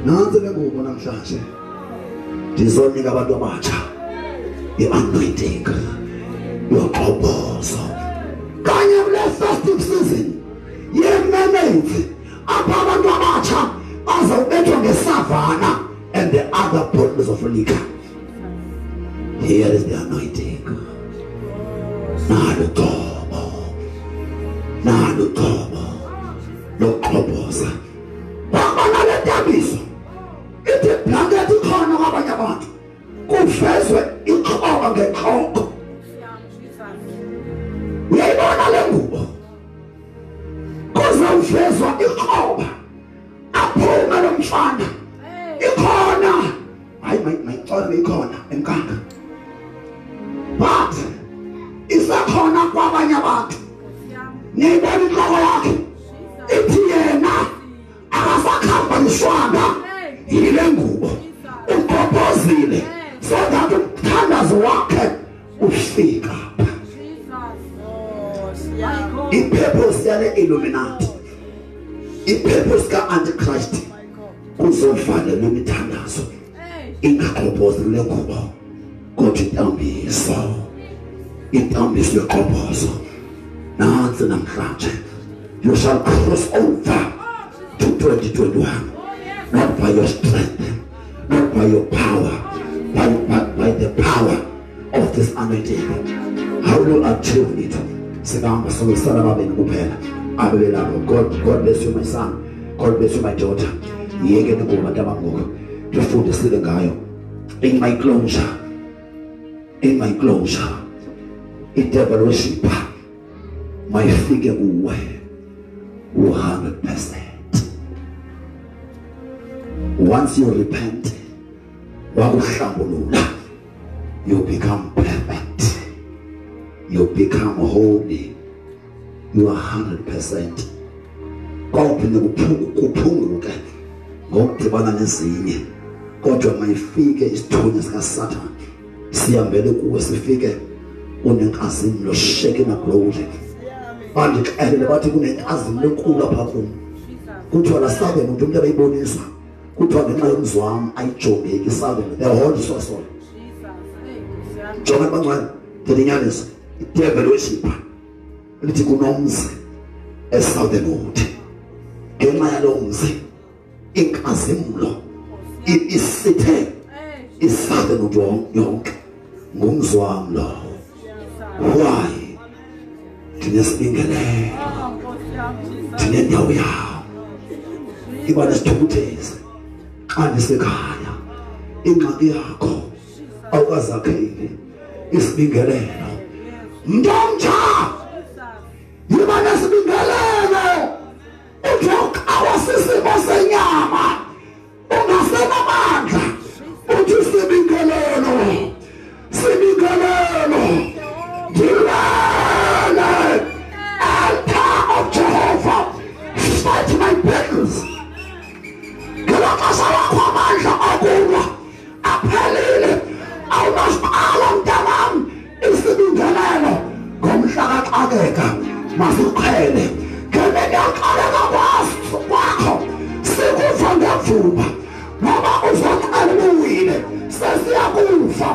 Nansi le ngubo namhlanje. Ndizonika abantu abatsha i-anointing. Abebelapho god god bless you my son. God bless you my daughter. Yeke ningubo bantu abangoku ngifundisile ngayo. In my closure. In my closure. I-devil worshipper mayifike kuwe u-100 once you repent wakuhlambulula you become perfect. You become holy you are 100% kwaphinde kuphunguke ngokudibana nezinye. Kodwa mayifike isithunywa sikasathane sihambele kuwe sifike unenkazimlo shaking aglowing bandixelele bathi kunenkazimlo enkulu apha kum. Kuthiwa la sabe umuntu umuntu abayibonisa kuthiwa ngenxa yomzwam ayijongeki sabe. The whole sosol jonga bangcwele ndilinyaniso idevil worshipper lithi kunomzi esouthern wood ngenxa yalowo mzi inkazimlo i- isithe isouthern wood yon- yonke. Ngumzi wam lowo why? Ndinesibingelelo ndinendawo yawo. Iba nesithukuthezi. Xa ndisekhaya ingxaki yakho awukazakheli. Isibingelelo mntomtsha yiba nesibingelelo uthi uqawa sisimo senyama ungasenamandla uthi sibingelelo sibingelelo ndilele altar of Jehovah fight my battles. Ngelo xesha lakho amandla akulwa aphelile. Awumasqala mntanam isibingelelo ngomhla kaxakeka masiqhele ngemini yaxakeka kwakho sikuva ngevumba noba uzocela uwile sesiyakufa.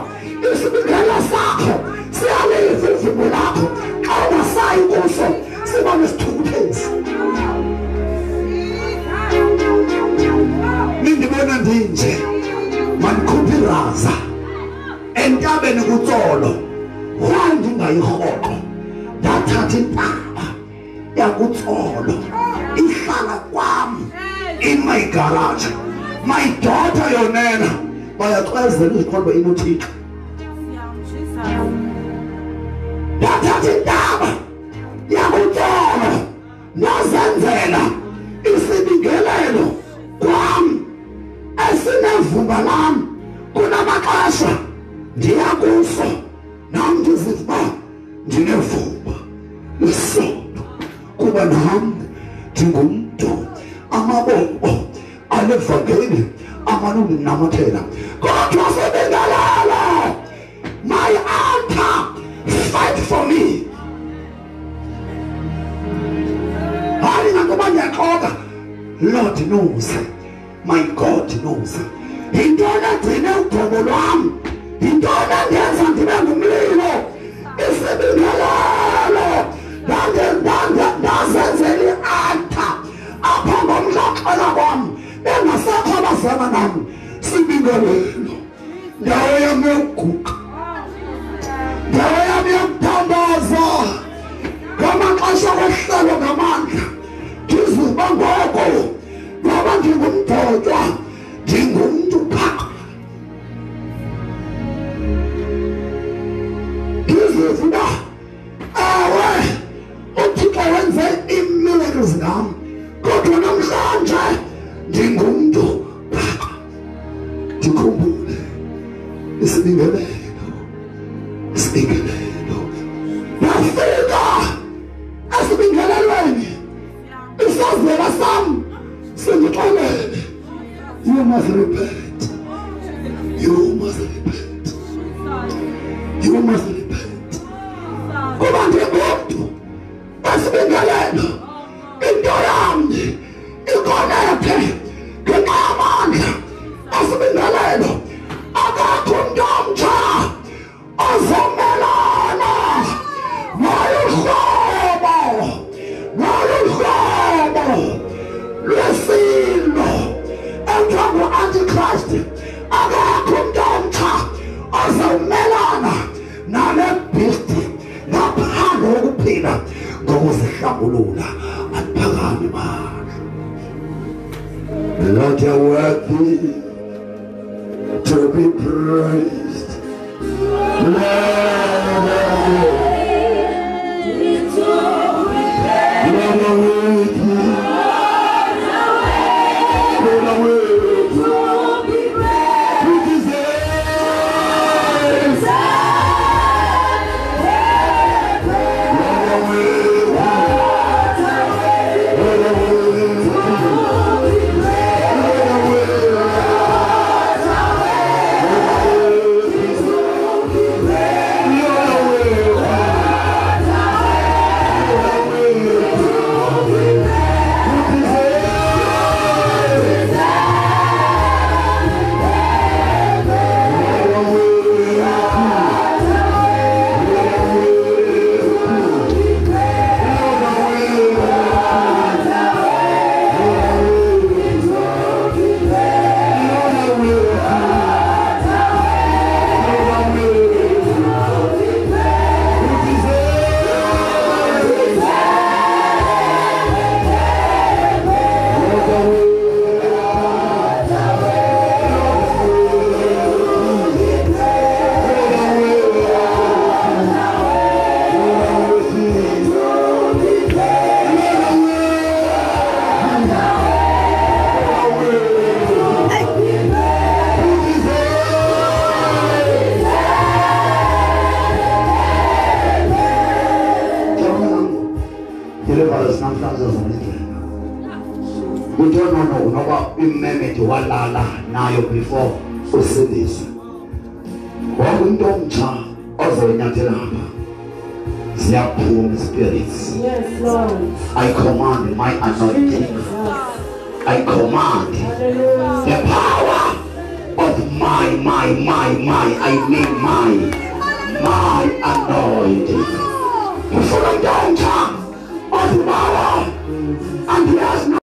Isibingela sakho siyaliva ivumbu lakho xa ungasayi kuso siba nesithukuthezi. Nindibona ndinje mandikhuphe iraza. Entabeni kutsolo why ndingayirhoqo ndathatha intaba yakutsolo ihlala kwam in my garage. My daughter yonena bayaxwezela izikhombo inuthixo ndathatha intaba yakutsolo ndazenzela isibingelelo kwam esinevumba lam kunamaxesha ndiya kuso nam ndiziva uba ndinevumba. Lesondo kuba nam ndingumntu amabombo alevangeli amanundinamathela kodwa sibingelelo my altar fight for me. Hayi ngantoba ndiyaxoka lord knows my god knows. Yintoni egcine ugobo lwam yintoni endenza ndibe ngumlilo. Isibingelelo ndazenzela i-alta apha ngomhlaxela kwam bengasekho abazana nam. Sibingelelo ndawo yam yokuguqa. Ndawo yami yokuthandaza ngamaxesha kwehlelo ngamandla ndizuba ngoko. Noba ndingumdodwa ndingumntu phaa isibingelelo